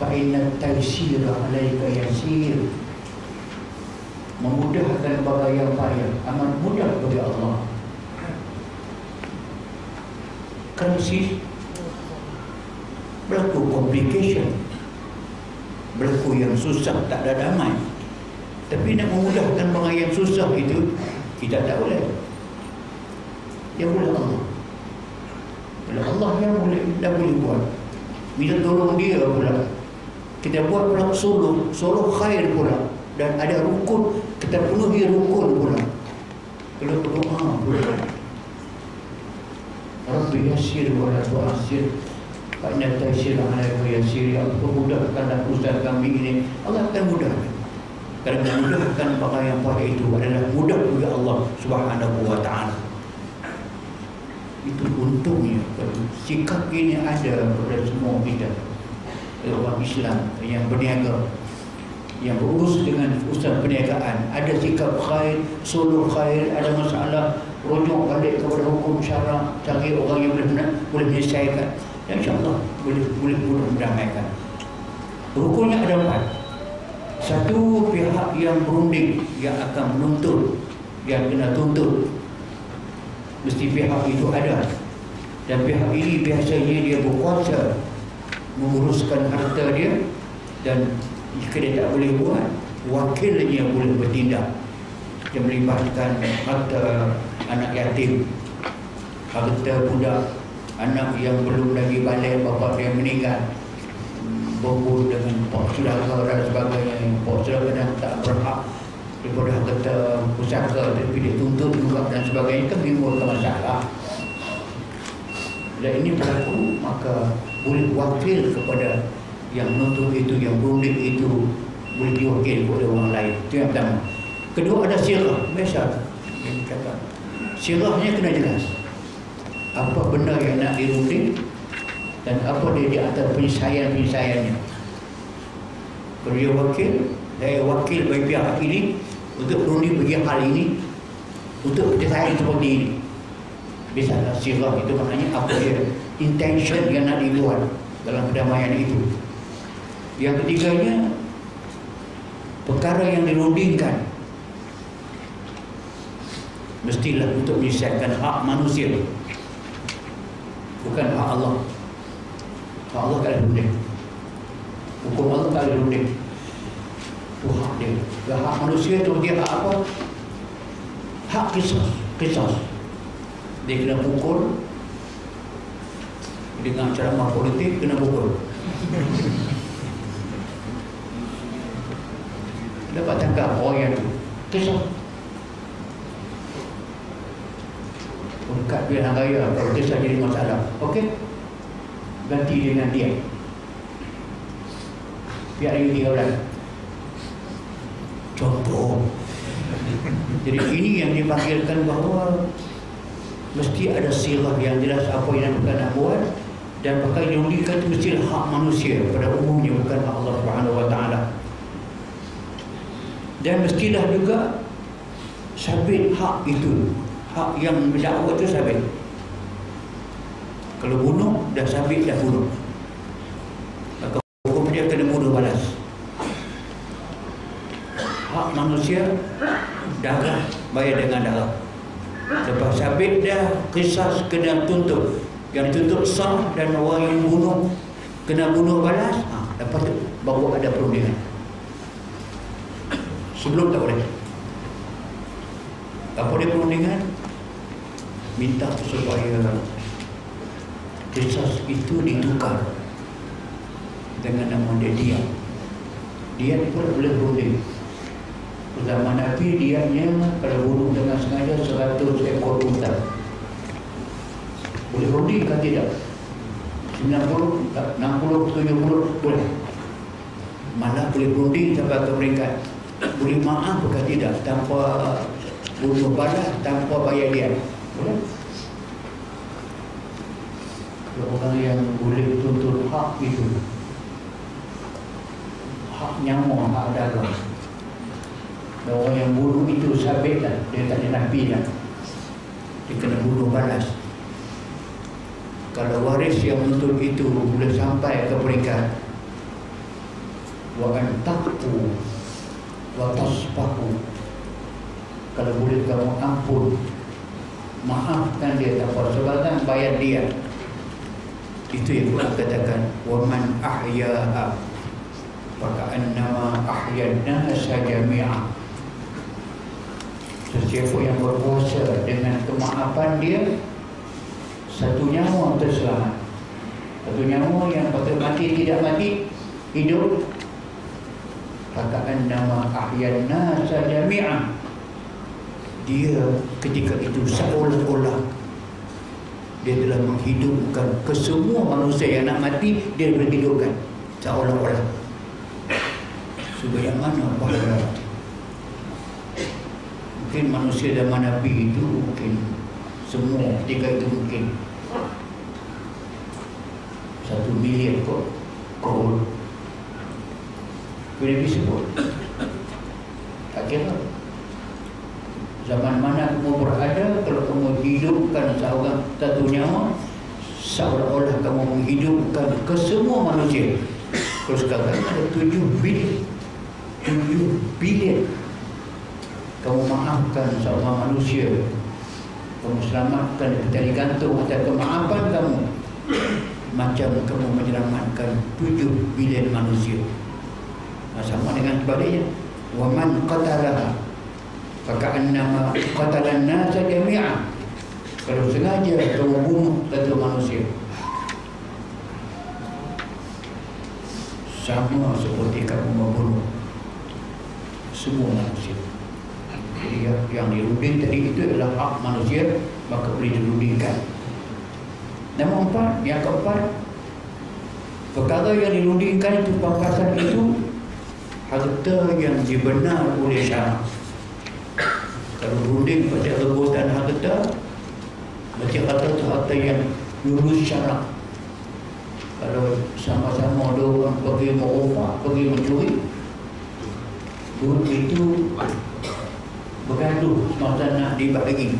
fa'inna taysir alaika yasir. Memudahkan barang yang payah. Amat mudah bagi Allah krisis berlaku complication. Berlaku yang susah tak ada damai. Tapi nak memudahkan barang yang susah itu Kita tak boleh. Yang boleh Allah. Bila Allah yang boleh Dah boleh buat. Bila tolong dia pula Kita buat pula suluh Suluh khair pula. Dan ada rukun Kita penuhi rukun pula. Kalau berdoa pula Rabbi yasir wa la tu'asir Fa'inna taisir ala yasir. Ya Allah mudahkanlah usaha kami ini. Allah akan mudahkan. Kerana memudahkan perkara yang payah itu adalah mudah bagi Allah Subhanahu wa taala. Itu untungnya. Sikap ini ada pada semua kita. Orang Islam yang berniaga yang berurus dengan usaha perniagaan. Ada sikap khair, suluh khair, ada masalah rujuk balik kepada hukum syarak cari orang yang boleh boleh menyelesaikan. Dan insyaAllah boleh boleh boleh mendamaikan rukunnya ada empat. Satu pihak yang berunding yang akan menuntut yang kena tuntut. Mesti pihak itu ada. Dan pihak ini biasanya dia berkuasa menguruskan harta dia dan jika dia tak boleh buat wakilnya boleh bertindak. Yang melibatkan harta anak yatim. Harta budak anak yang belum lagi balik bapa dia meninggal. Berhubung dengan pak saudara dan sebagainya pak saudara yang tak berhak daripada kata pusaka tapi dia tuntut juga dan sebagainya kan menimbulkan masalah. Dan ini berlaku maka boleh wakil kepada yang menuntut itu yang berunding itu boleh diwakil kepada orang lain. Itu yang pertama. Kedua ada sirah biasa. Yang kata sirahnya kena jelas. Apa benda yang nak dirunding dan apa dia di atas penyelesaian-penyelesaiannya. Kalau dia wakil saya wakil bagi pihak ini untuk berunding bagi hal ini untuk penyelesaian seperti ini. Biasalah sirah itu maknanya apa dia intention yang nak dibuat dalam perdamaian itu. Yang ketiganya perkara yang dirundingkan mestilah untuk menyelesaikan hak manusia. Bukan hak Allah. Hak Allah tak ada runding Hukum Allah tak ada runding Itu hak dia. Dan hak manusia itu dia hak apa? Hak kisah. Kisah. Dia kena pukul. Dengan ceramah politik kena pukul. Dapat tangkap orang yang Kisah Dekat pilihan raya Kalau kisah jadi masalah Okey ganti dengan dia Pihak lagi tiga belas. Contoh. Jadi ini yang dipanggilkan bahawa mesti ada sirah yang jelas apa yang bukan nak buat dan pakai diulikan itu mesti hak manusia pada umumnya bukan hak Allah Taala. Dan mestilah juga sabit hak itu, hak yang mendakwa itu sabit. Kalau bunuh dah sabit dah bunuh. Maka hukum dia kena bunuh balas. Hak manusia darah bayar dengan darah. Lepas sabit dah kisah kena tuntut. Yang dituntut sah dan orang yang bunuh kena bunuh balas. Ha, lepas tu baru ada perundingan. Sebelum tak boleh. Apa dia perundingan? Minta supaya kisah itu ditukar dengan nama dia dia. Dia pun boleh berunding. Zaman Nabi dianya kalau bunuh dengan sengaja 100 ekor unta. Boleh berunding kan tidak? 90, 60, 70 boleh. Malah boleh berunding sampai ke peringkat boleh maaf bukan tidak tanpa bunuh balas tanpa bayar dia. Boleh? orang yang boleh tuntut hak itu hak nyawa, hak dagang dan orang yang bunuh itu sabit lah dia tak ada nabi lah dia kena bunuh balas. Kalau waris yang untuk itu boleh sampai ke peringkat wa antaku wa tasfahu kalau boleh kamu ampun maafkan dia tak apa. Sebab bayar dia. Itu yang Quran katakan waman ahyaha faka'annama ahyana sajami'a Sesiapa yang berpuasa dengan kemaafan dia Satu nyawa terselamat. Satu nyawa yang patut mati tidak mati Hidup. Faka'annama ahyana sajami'a Dia ketika itu seolah-olah dia telah menghidupkan kesemua manusia yang nak mati dia menghidupkan seolah-olah. Supaya mana pahala mungkin manusia zaman Nabi itu mungkin semua ketika itu mungkin satu miliar kok kau boleh disebut. Tak kira Zaman mana kamu berada Kalau kamu hidupkan seorang satu nyawa Seolah-olah kamu menghidupkan kesemua manusia. Kalau sekarang ada tujuh bilion Tujuh bilion Kamu maafkan seorang manusia. Kamu selamatkan dari gantung atas kemaafan kamu. Macam kamu menyelamatkan tujuh bilion manusia. Sama dengan sebaliknya. Waman qatalaha Faka'annama qatalan nasa jami'a Kalau sengaja kamu bunuh satu manusia. Sama seperti kamu membunuh Semua manusia. Jadi yang dirunding tadi itu adalah hak manusia Maka boleh dirundingkan. Nama empat, yang keempat Perkara yang dirundingkan itu Pampasan itu Harta yang dibenar oleh syarat kalau runding pada rebutan harta Macam kata tu harta yang lulus syarak. Kalau sama-sama ada orang pergi merubah, pergi mencuri Duit itu bergaduh semasa nak dibagi.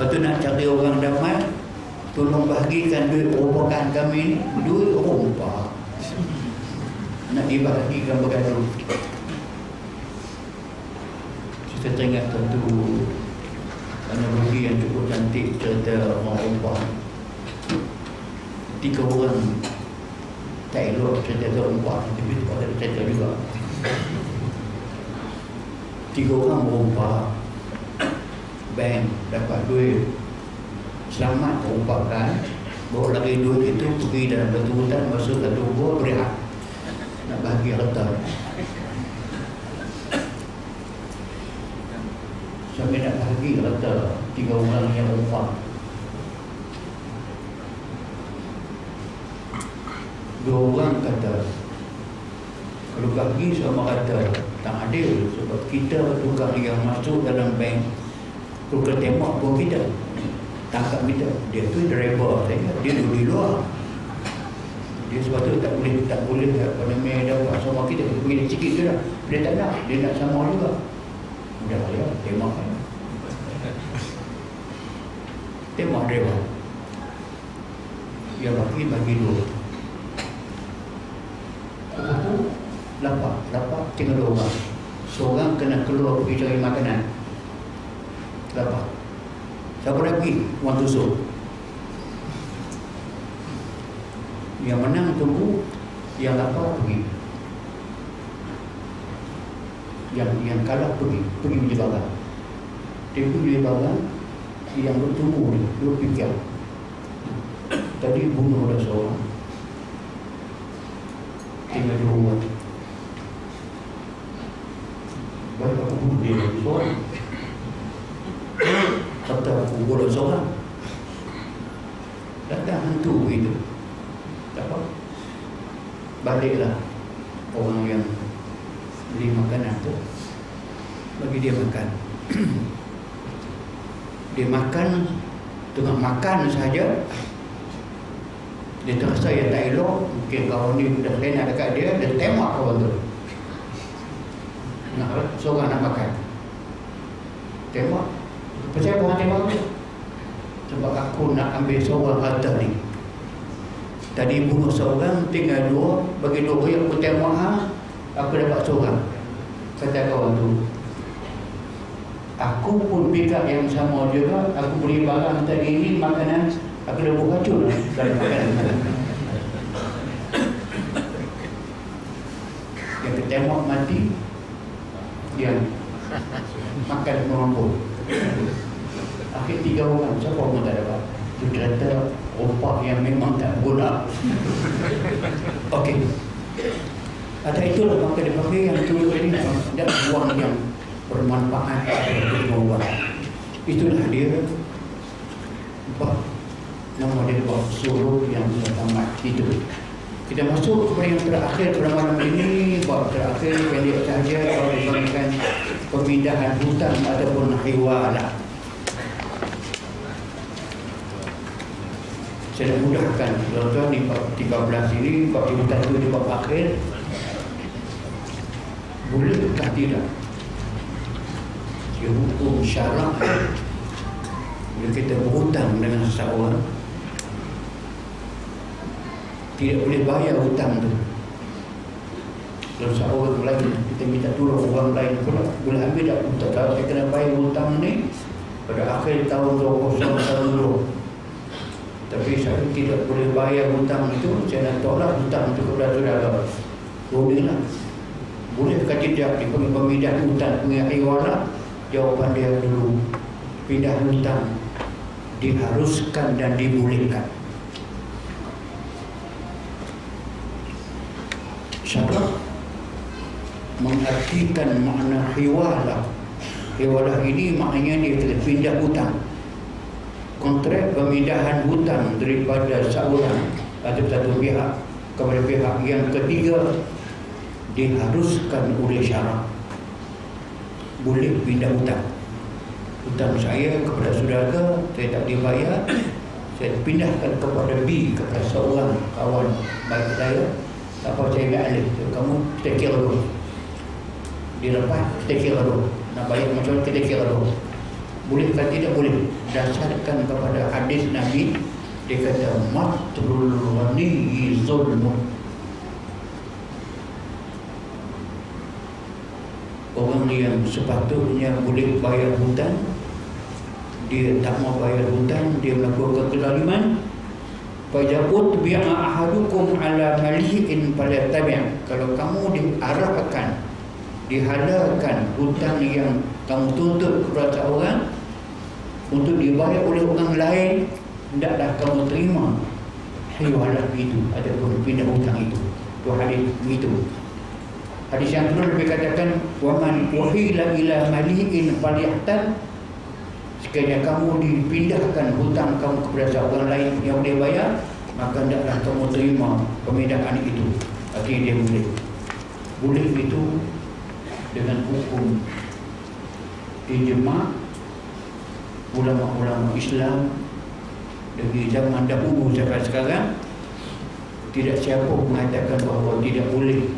Lepas tu nak cari orang damai Tolong bahagikan duit rumpakan kami ni Duit rumpah Nak dibahagikan bergaduh kita teringat tentu analogi yang cukup cantik cerita orang umpah tiga orang tak elok cerita umpah tapi itu ada cerita juga. Tiga orang berumpah bank dapat duit. Selamat terumpahkan bawa lagi duit itu pergi dalam batu hutan masuk satu gua berehat. Nak bagi harta sampai nak pergi kata tiga orang yang umpat dua orang kata Kalau bagi sama kata tak adil sebab kita tukang yang masuk dalam bank. Tukar tembak pun kita tangkap kita. Dia tu driver saya dia duduk di luar. Dia sebab tu tak boleh tak boleh apa namanya dapat sama kita. Kita pergi sikit je lah dia tak nak dia nak sama juga. Dah ya tembak driver yang bagi bagi dulu Kupu lapar, lapar tinggal dua orang. Seorang kena keluar pergi cari makanan. Lapar. Siapa nak pergi? Orang tusuk. Yang menang tunggu, yang lapar pergi. Yang yang kalah pergi, pergi menjadi barang. Dia pergi menjadi barang, yang bertunggu ni, dia fikir. Tadi bunuh dah seorang. Tinggal dua orang. Baik aku bunuh dia lagi seorang. Kata aku bunuh seorang. Datang hantu itu. Tak apa. Baliklah orang yang beli makanan tu bagi dia makan. dia makan tengah makan saja. Dia terasa yang tak elok. Mungkin kawan ni dah lena dekat dia dia tembak kawan tu. Nak seorang nak makan. Tembak. Percaya orang tembak sebab aku nak ambil seorang harta ni. Tadi bunuh seorang tinggal dua. Bagi dua yang aku tembak ha, aku dapat seorang. Kata kawan tu aku pun pick up yang sama juga aku beli barang tadi ini makanan aku dah buka cun yang ketembak mati yang makan mengampun akhir tiga orang siapa pun tak dapat? Itu cerita opak yang memang tak guna okey. Ada itulah maka dipanggil yang turut ini dan buang yang bermanfaat untuk orang. Itulah dia bab nama dia bab suruh yang tamat itu. Kita masuk kepada yang terakhir pada malam ini bab terakhir pendek sahaja kalau diberikan pemindahan hutan ataupun hiwala. Saya nak mudahkan tuan-tuan di bab 13 ini bab hutan itu di bab akhir bolehkah tidak dia hukum syarak bila kita berhutang dengan seseorang tidak boleh bayar hutang tu. Kalau seorang lain kita minta tolong orang lain pula boleh ambil tak hutang? Kalau saya kena bayar hutang ni pada akhir tahun 20 tahun dulu tapi saya tidak boleh bayar hutang itu saya nak tolak hutang itu kepada saudara. Bolehlah bolehkah tidak dipanggil pemindah hutang pengakhir wala jawapan dia dulu pindah hutang diharuskan dan dibolehkan. Syarat mengartikan makna hiwalah. Hiwalah ini maknanya dia telah pindah hutang kontrak pemindahan hutang daripada seorang atau satu pihak kepada pihak yang ketiga diharuskan oleh syarat boleh pindah hutang. Hutang saya kepada saudara saya tak dibayar saya pindahkan kepada B kepada seorang kawan baik saya. Tak apa saya ambil alih. Kamu take care dulu dia lepas take care dulu nak bayar macam mana take care dulu boleh kan tidak boleh. Dasarkan kepada hadis Nabi. Dia kata matrul ghani zulmun orang yang sepatutnya boleh bayar hutang dia tak mau bayar hutang dia melakukan kezaliman. Fajabut bi'a ahadukum ala malihin falatabi' kalau kamu diarahkan dihalalkan hutang yang kamu tuntut kepada orang untuk dibayar oleh orang lain hendaklah kamu terima. Hiwalah itu ataupun pindah hutang itu. Itu hadis begitu Hadis yang kedua lebih katakan waman wahila ila maliin falihtan sekiranya kamu dipindahkan hutang kamu kepada seorang lain yang boleh bayar maka hendaklah kamu terima pemindahan itu. Artinya dia boleh. Boleh itu dengan hukum ijma ulama-ulama Islam dari zaman dahulu sampai sekarang. Tidak siapa mengatakan bahawa tidak boleh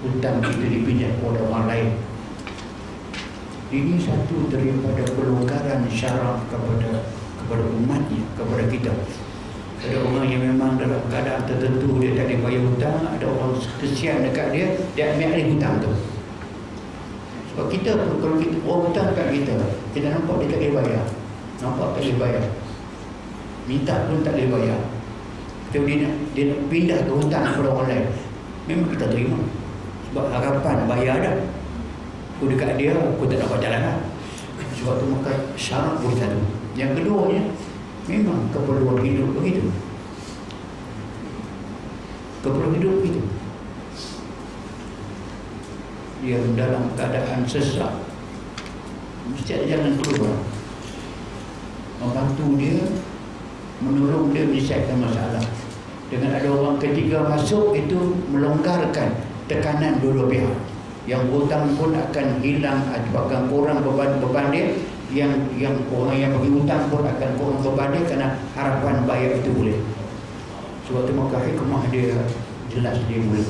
hutang kita dipinjam oleh orang lain. Ini satu daripada pelonggaran syarak kepada kepada umatnya, kepada kita. Ada orang yang memang dalam keadaan tertentu dia tak boleh bayar hutang ada orang kesian dekat dia dia ambil alih hutang tu. Sebab kita kalau kita orang hutang dekat kita kita nampak dia tak boleh bayar. Nampak tak boleh bayar. Minta pun tak boleh bayar. Tapi dia nak, dia nak pindah ke hutang kepada orang lain. Memang kita terima harapan bayar dah aku dekat dia aku tak dapat jalan lah. Sebab tu maka syarat boleh satu. Yang keduanya memang keperluan hidup begitu. Keperluan hidup begitu. Dia dalam keadaan sesak mesti ada jalan keluar. Membantu dia menolong dia menyelesaikan masalah. Dengan ada orang ketiga masuk itu melonggarkan tekanan dua-dua pihak. Yang hutang pun akan hilang atau akan kurang beban-beban dia yang yang orang yang bagi hutang pun akan kurang beban dia kerana harapan bayar itu boleh. Sebab tu maka hikmah dia jelas dia boleh.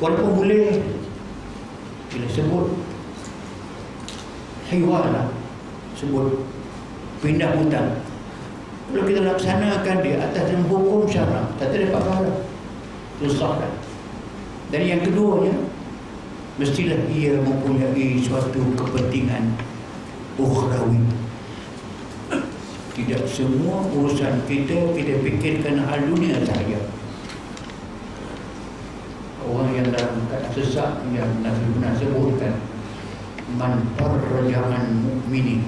Walaupun boleh bila sebut haiwan lah sebut pindah hutang. Kalau kita laksanakan dia atas hukum syarak tak ada pahala. Susah kan dan yang keduanya mestilah ia mempunyai suatu kepentingan ukhrawi. Tidak semua urusan kita kita fikirkan hal dunia sahaja. Orang yang dalam keadaan sesak yang Nabi pernah sebutkan man farrajaman mu'mini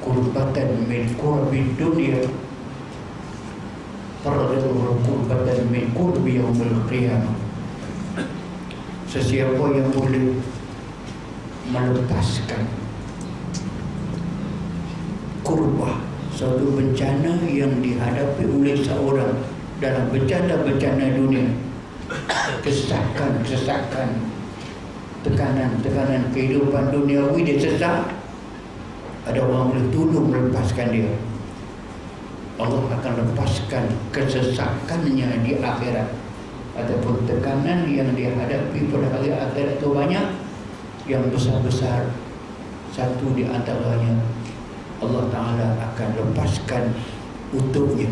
kurbatan min kurbi dunia. Farrajahu kurbatan min kurbi yaumil qiyamah sesiapa yang boleh melepaskan kurbah suatu bencana yang dihadapi oleh seorang dalam bencana-bencana dunia. Kesesakan-kesesakan tekanan-tekanan kehidupan duniawi dia sesak ada orang boleh tolong melepaskan dia. Allah akan lepaskan kesesakannya di akhirat ataupun tekanan yang dia hadapi pada hari akhirat itu banyak yang besar-besar satu di antaranya Allah Ta'ala akan lepaskan untuknya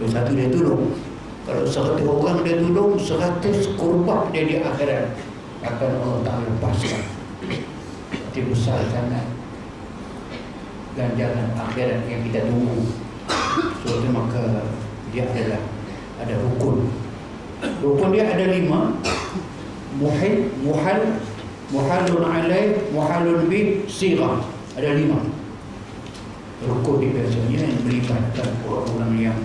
satu dia tolong kalau seratus orang dia tolong, seratus kurban dia di akhirat akan Allah Ta'ala lepaskan. Itu besar sangat ganjaran akhirat yang kita tunggu. So, maka dia adalah ada rukun. Rukun dia ada lima. Muhil, muhal, muhalun alaih, muhalun bi, sirah. Ada lima. Rukun dia biasanya yang melibatkan orang-orang yang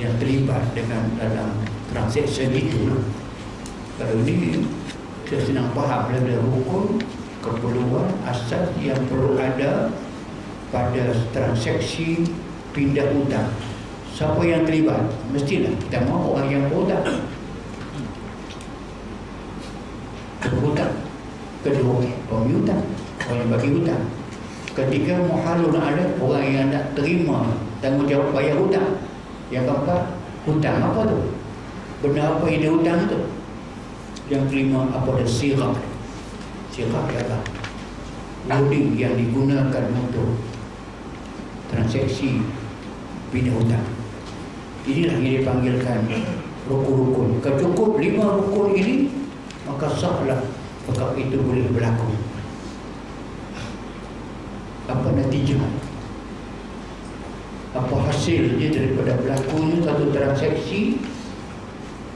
yang terlibat dengan dalam transaksi itu kalau ini saya senang faham bila hukum keperluan asas yang perlu ada pada transaksi pindah hutang siapa yang terlibat? Mestilah. Kita mahu orang yang berhutang. Berhutang kedua pemihutang orang yang bagi hutang. Ketika muhalun ada orang yang nak terima tanggungjawab bayar hutang. Yang keempat, hutang apa tu? Benda apa yang dia hutang tu? Yang kelima, apa ada sirap? Sirap adalah loading yang digunakan untuk transaksi pindah hutang. Inilah yang dipanggilkan rukun-rukun. Kalau cukup lima rukun ini, maka sahlah perkara itu boleh berlaku. Apa natijah? apa hasilnya daripada berlakunya satu transaksi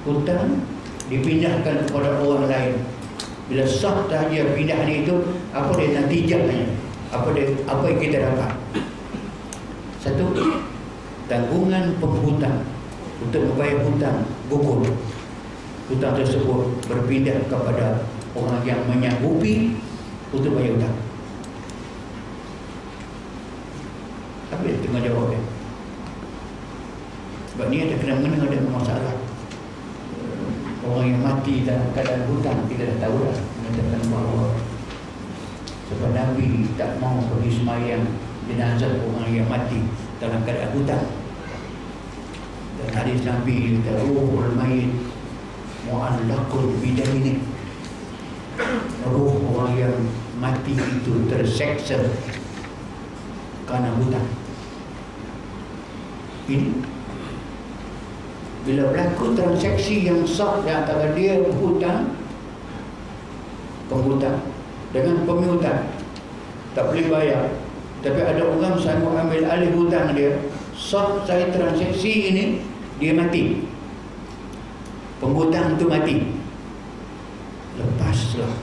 hutang dipindahkan kepada orang lain bila sah sahaja pindahan itu apa dia natijahnya apa dia apa yang kita dapat satu tanggungan penghutang untuk membayar hutang gugur. Hutang tersebut berpindah kepada orang yang menyanggupi untuk bayar hutang. Yang tengah jawab dia? Sebab ni ada kena mengena ada masalah. Orang yang mati dalam keadaan hutang kita dah tahu lah mengatakan bahawa sebab Nabi tak mau pergi semayang jenazah orang yang mati dalam keadaan hutang dan hadis Nabi kata ruhul mayit mu'allakul bidaini ruh orang yang mati itu terseksa kerana hutang ini bila berlaku transaksi yang sah di antara dia hutang penghutang dengan pemihutang tak boleh bayar tapi ada orang sanggup ambil alih hutang dia sah saya transaksi ini dia mati. Penghutang itu mati. Lepaslah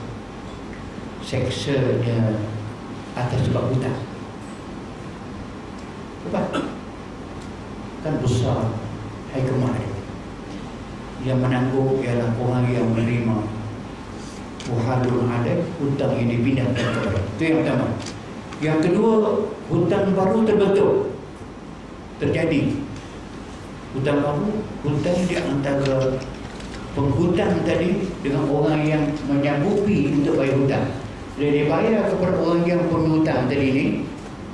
seksanya atas sebab hutang. Lepas. Kan besar hikmah dia. Yang menanggung ialah orang yang menerima. Wuhalul ada hutang yang kepada itu yang pertama yang kedua hutang baru terbentuk. Terjadi. Hutang baru hutang di antara penghutang tadi dengan orang yang menyanggupi untuk bayar hutang. Bila dia bayar kepada orang yang penghutang tadi ni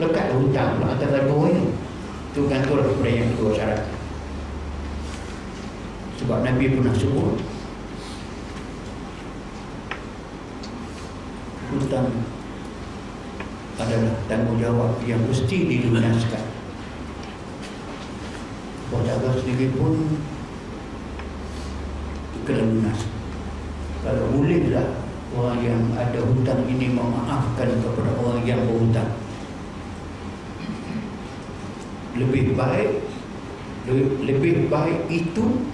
lekat hutang antara dua ini itu gantul kepada yang kedua syarat. Sebab Nabi pernah sebut hutang adalah tanggungjawab yang mesti dilunaskan. Pedagang sendiri pun kena lunas. Kalau bolehlah orang yang ada hutang ini memaafkan kepada orang yang berhutang. Lebih baik lebih baik itu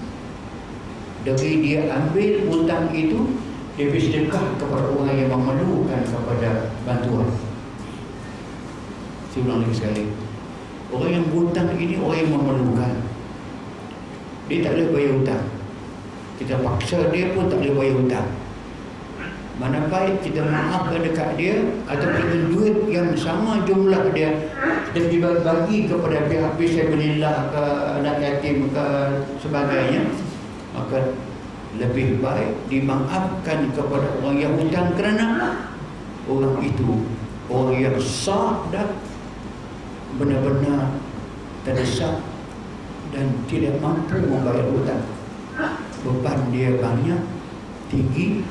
dari dia ambil hutang itu dia bersedekah kepada orang yang memerlukan kepada bantuan saya ulang lagi sekali. Orang yang hutang ini orang yang memerlukan dia tak boleh bayar hutang. Kita paksa dia pun tak boleh bayar hutang. Mana baik kita maafkan dekat dia ataupun duit yang sama jumlah dia. Dan dibagi kepada pihak fisabilillah ke anak yatim ke sebagainya. Maka lebih baik dimaafkan kepada orang yang hutang kerana orang itu. Orang yang sah dan benar-benar terdesak dan tidak mampu membayar hutang. Beban dia banyak tinggi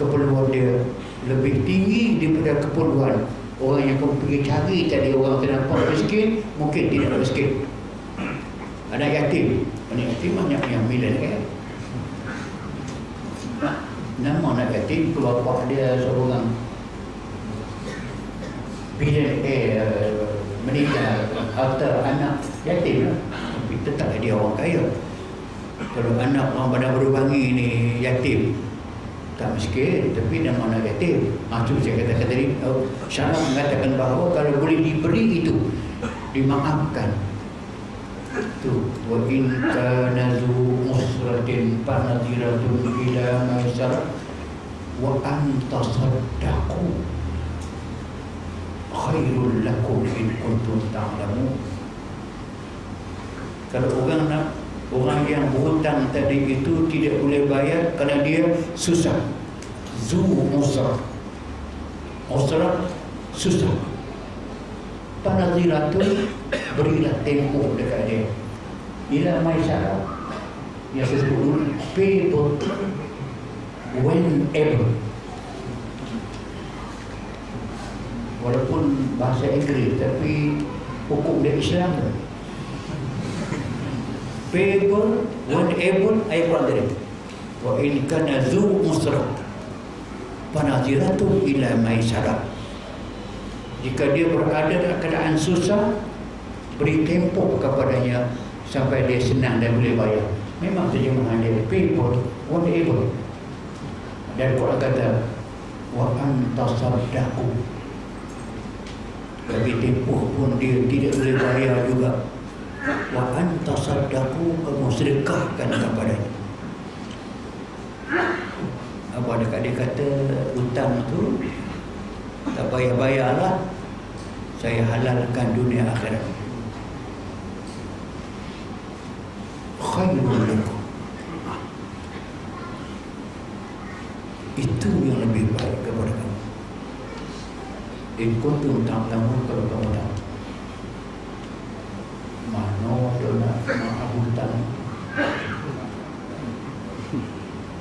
keperluan dia lebih tinggi daripada keperluan orang yang kau pergi cari tadi orang ternampak miskin mungkin tidak miskin. Anak yatim. Anak yatim banyak yang milen kan nama anak yatim bapak dia seorang. Bilik eh meninggal harta anak. Yatim lah. tapi tetap dia orang kaya. Kalau anak orang pada berbangi ni yatim tak miskin tapi nama anak yatim? Maksud saya katakan tadi. Oh, syarat mengatakan bahawa kalau boleh diberi itu dimaafkan. Tu wa in kana zu usratin fanadiratun ila maisar wa an tasaddaqu khairul lakum in kuntum ta'lamun. Kalau orang nak orang yang berhutang tadi itu tidak boleh bayar kerana dia susah. Zu usrah usrah susah. Panadiratun berilah tempoh dekat dia. Ila maisara. Yang saya sebut dulu people whenever walaupun bahasa Inggeris tapi hukum dia Islam. People whenever ayat Quran tadi wa in kana zu usra panadiratun ila maisara jika dia berada dalam keadaan susah beri tempoh kepadanya sampai dia senang dan boleh bayar. Memang terjemahan dia people whatever dan Quran kata wa antasaddaku tapi tempoh pun dia tidak boleh bayar juga. Wa anta sadaku kamu sedekahkan kepada dia Apa dekat dia kata hutang tu Tak payah bayarlah Saya halalkan dunia akhirat. Khairul lakum. Itu yang lebih baik. In kuntum ta'lamun kalau kamu tahu. Mana ada nak hutan.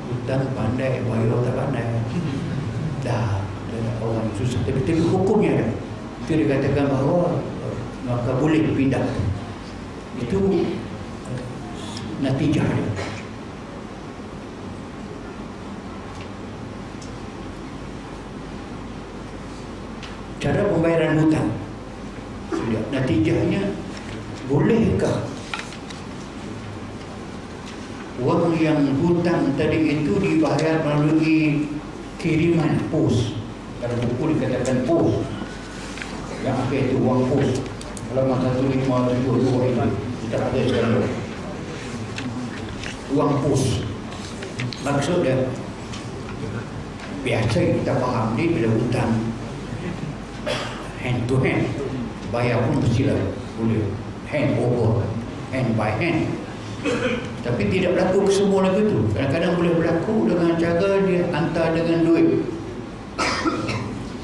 Hutan pandai, bayar tak pandai. Dah, dah orang susah. Tapi, tapi hukumnya ada. Itu dikatakan bahawa eh, maka boleh pindah. Itu eh, natijah dia. Cara pembayaran hutang. Sudah. Natijahnya, bolehkah wang yang hutang tadi itu dibayar melalui kiriman pos? Kalau buku dikatakan pos. Yang akhir itu wang pos. Kalau masa itu lima tujuh dua itu kita ada sekarang. Wang pos. Maksudnya, biasa kita faham ni bila hutang hand to hand. Bayar pun mestilah boleh. Hand over hand by hand. Tapi tidak berlaku semua lagu tu. Kadang-kadang boleh berlaku dengan cara dia hantar dengan duit.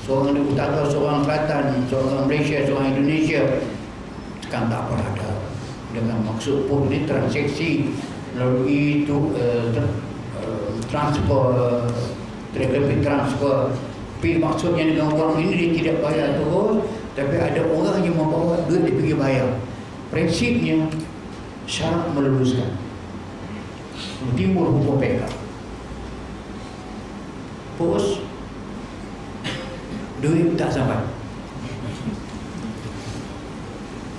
Seorang di utara, seorang selatan seorang Malaysia, seorang Indonesia. Kan tak pernah ada. Dengan maksud pun ini transaksi melalui itu uh, uh, transfer uh, transfer tapi maksudnya dengan wang ini dia tidak bayar terus Tapi ada orang yang membawa duit dia pergi bayar. Prinsipnya syarat meluluskan Timbul hukum PK Pos Duit tak sampai.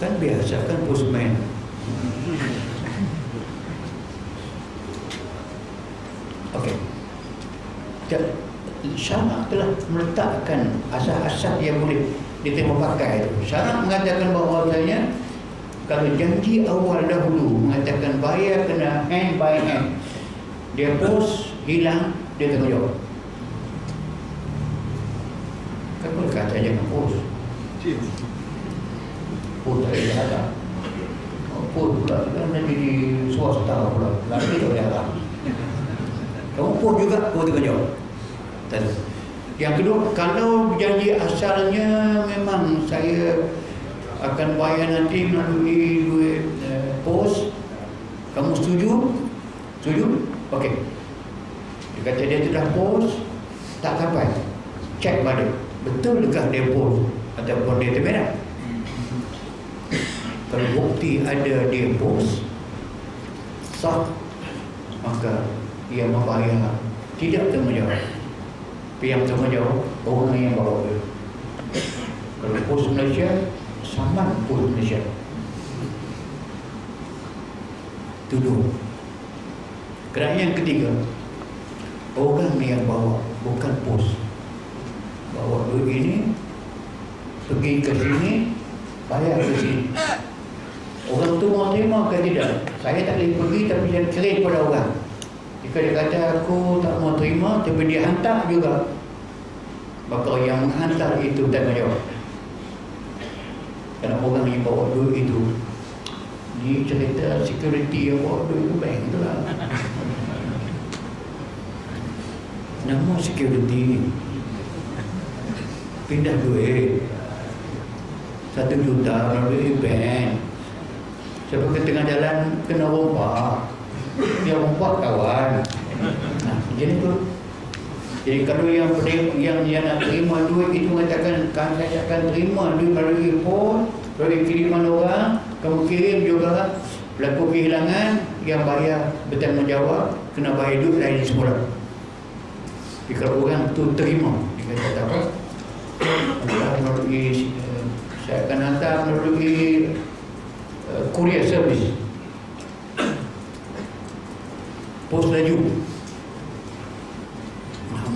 Kan biasa kan postman Okey syarak telah meletakkan asas-asas yang boleh diterima pakai itu. Syarak mengatakan bahawasanya kalau janji awal dahulu mengatakan bayar kena hand by hand. Dia pos hilang dia tanggung jawab. Kan boleh kata jangan pos. Pos tak ada ada. Pos pula kan jadi swasta pula. Tak boleh ada. Kamu pos juga, kau tanggung Dan yang kedua, kalau janji asalnya memang saya akan bayar nanti melalui duit uh, pos, kamu setuju? Setuju? Okey. Dia kata dia sudah pos, tak sampai. Cek balik. Betul dekat dia pos ataupun dia termerah? Kalau bukti ada dia pos, sah, maka dia membayar tidak tanggungjawab. Tapi yang tanggungjawab orang yang bawa dia. Kalau pos Malaysia, sama pos Malaysia. Tuduh. Kerana yang ketiga, orang yang bawa bukan pos. Bawa duit ini, pergi ke sini, bayar ke sini. Orang tu mau terima ke tidak? Saya tak boleh pergi tapi saya cerai kepada orang. Jika dia kata aku tak mau terima tapi dia hantar juga. Maka yang menghantar itu tanggungjawab kerana orang yang bawa duit itu ni cerita security yang bawa duit itu bank tu lah. Nama security pindah duit. Satu juta melalui bank. Sebab ke tengah jalan kena rompak dia rompak kawan nah, jadi tu jadi kalau yang yang yang nak terima duit itu mengatakan kan saya akan terima duit melalui pos, melalui kiriman orang, kamu kirim juga berlaku kehilangan yang bayar bertanggungjawab kena bayar duit lain semula. Jadi kalau orang tu terima, dia kata apa? Adalah melalui eh, saya akan hantar melalui uh, courier service. Pos laju.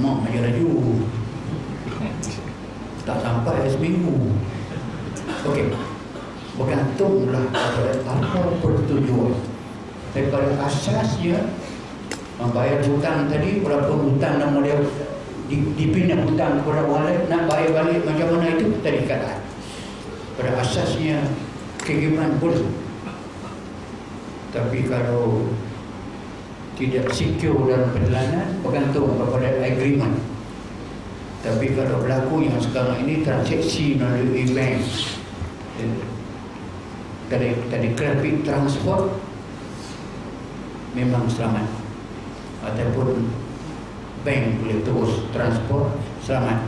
Mak aja laju. Tak sampai seminggu. Okey. Bergantunglah kepada apa pertujuan daripada asasnya membayar hutang tadi berapa hutang nama dia dipindah hutang kepada lain nak bayar balik macam mana itu tadi kata pada asasnya keinginan pun. Tapi kalau tidak secure dalam perjalanan bergantung kepada agreement. Tapi kalau berlaku yang sekarang ini transaksi melalui bank dari tadi grafik transport memang selamat. Ataupun bank boleh terus transport selamat.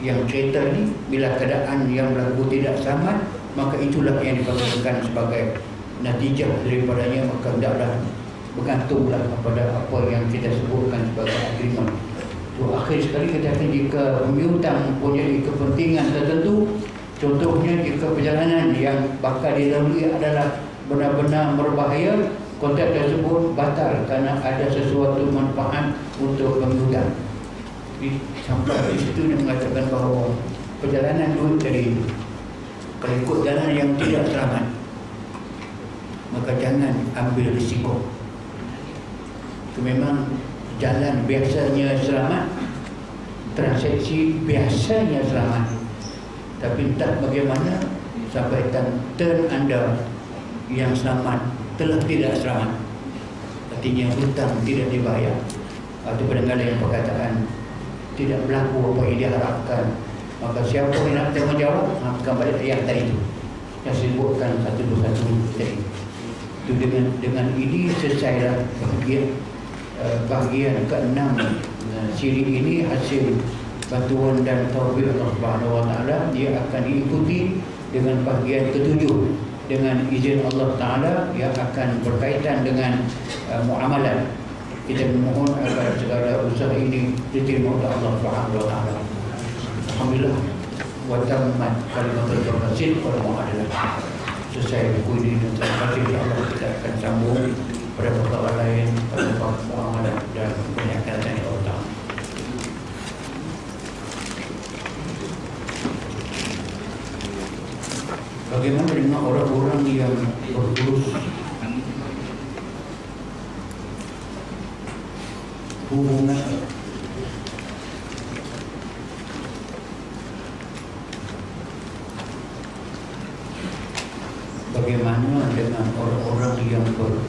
Yang kereta ni bila keadaan yang berlaku tidak selamat maka itulah yang dipanggilkan sebagai natijah daripadanya maka tidaklah bergantunglah kepada apa yang kita sebutkan sebagai agreement. Tu akhir sekali akan jika pemiutang punya kepentingan tertentu contohnya jika perjalanan yang bakal dilalui adalah benar-benar berbahaya kontrak tersebut batal kerana ada sesuatu manfaat untuk pemiutang. Sampai di situ dia mengatakan bahawa perjalanan duit dari kalau ikut jalan yang tidak selamat maka jangan ambil risiko itu memang jalan biasanya selamat. Transaksi biasanya selamat. Tapi entah bagaimana sampai turn anda yang selamat telah tidak selamat. Artinya hutang tidak dibayar. Atau pendengar yang perkataan tidak berlaku apa yang dia harapkan maka siapa yang nak tanggungjawab akan balik ayat tadi itu yang sebutkan satu dua satu tadi. Itu dengan dengan ini selesailah bahagian bahagian keenam uh, siri ini hasil bantuan dan taufik Allah Subhanahu Wa Taala dia akan diikuti dengan bahagian ketujuh dengan izin Allah Taala yang akan berkaitan dengan uh, muamalah kita memohon agar segala usaha ini diterima oleh Allah Subhanahu wa taala. Alhamdulillah wa tammat kalimatul tauhid wal muadalah. Selesai buku ini dan terima kasih Allah kita akan sambung pada perkara lain pada muamalah dan penyakit yang Allah Taala. Bagaimana dengan orang-orang yang berurus hubungan bagaimana dengan orang-orang yang ber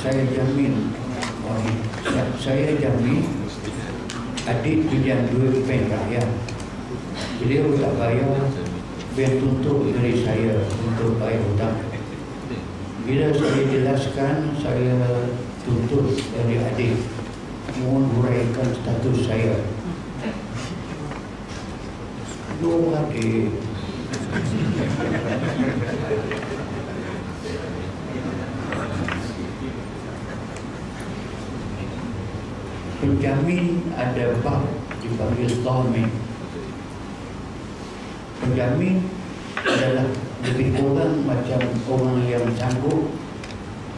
saya jamin saya jamin adik pinjam duit bank rakyat beliau tak bayar bank tuntut dari saya untuk bayar hutang bila saya jelaskan saya tuntut dari adik mohon huraikan status saya Aduh adik penjamin ada bab dipanggil dhamin penjamin adalah lebih kurang macam orang yang sanggup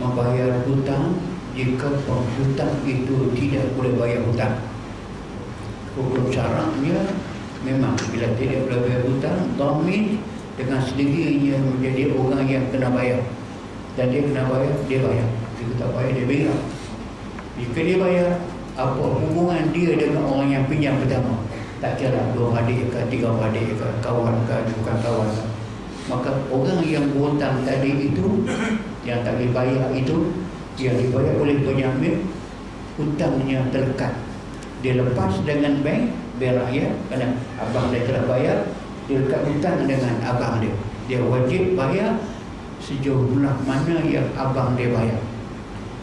membayar hutang jika penghutang itu tidak boleh bayar hutang hukum syaraknya memang bila tidak boleh bayar hutang dhamin dengan sendirinya menjadi orang yang kena bayar dan dia kena bayar, dia bayar jika tak bayar, dia bayar jika dia bayar apa hubungan dia dengan orang yang pinjam pertama tak kira dua adik ke tiga adik ke kawan ke bukan kawan ke. maka orang yang berhutang tadi itu yang tak dibayar itu yang penyamin hutangnya terlekat. Dia lepas dengan bank rakyat kerana abang dia telah bayar dia lekat hutang dengan abang dia. Dia wajib bayar sejauh jumlah mana yang abang dia bayar.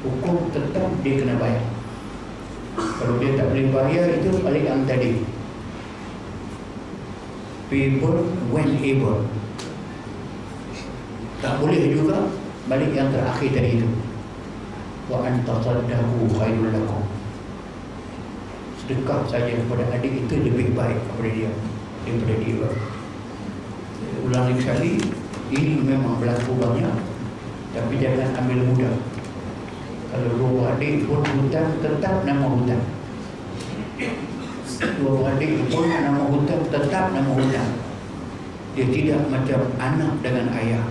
Hukum tetap dia kena bayar. Kalau dia tak boleh bayar itu balik yang tadi. People when able Tak boleh juga Balik yang terakhir tadi itu Wa antasaddahu khairul lakum Sedekah saja kepada adik itu lebih baik kepada dia Daripada dia. Ulang lagi sekali Ini memang berlaku banyak Tapi jangan ambil mudah. Kalau dua adik pun hutang tetap nama hutang dua adik pun nama hutang tetap nama hutang dia tidak macam anak dengan ayah.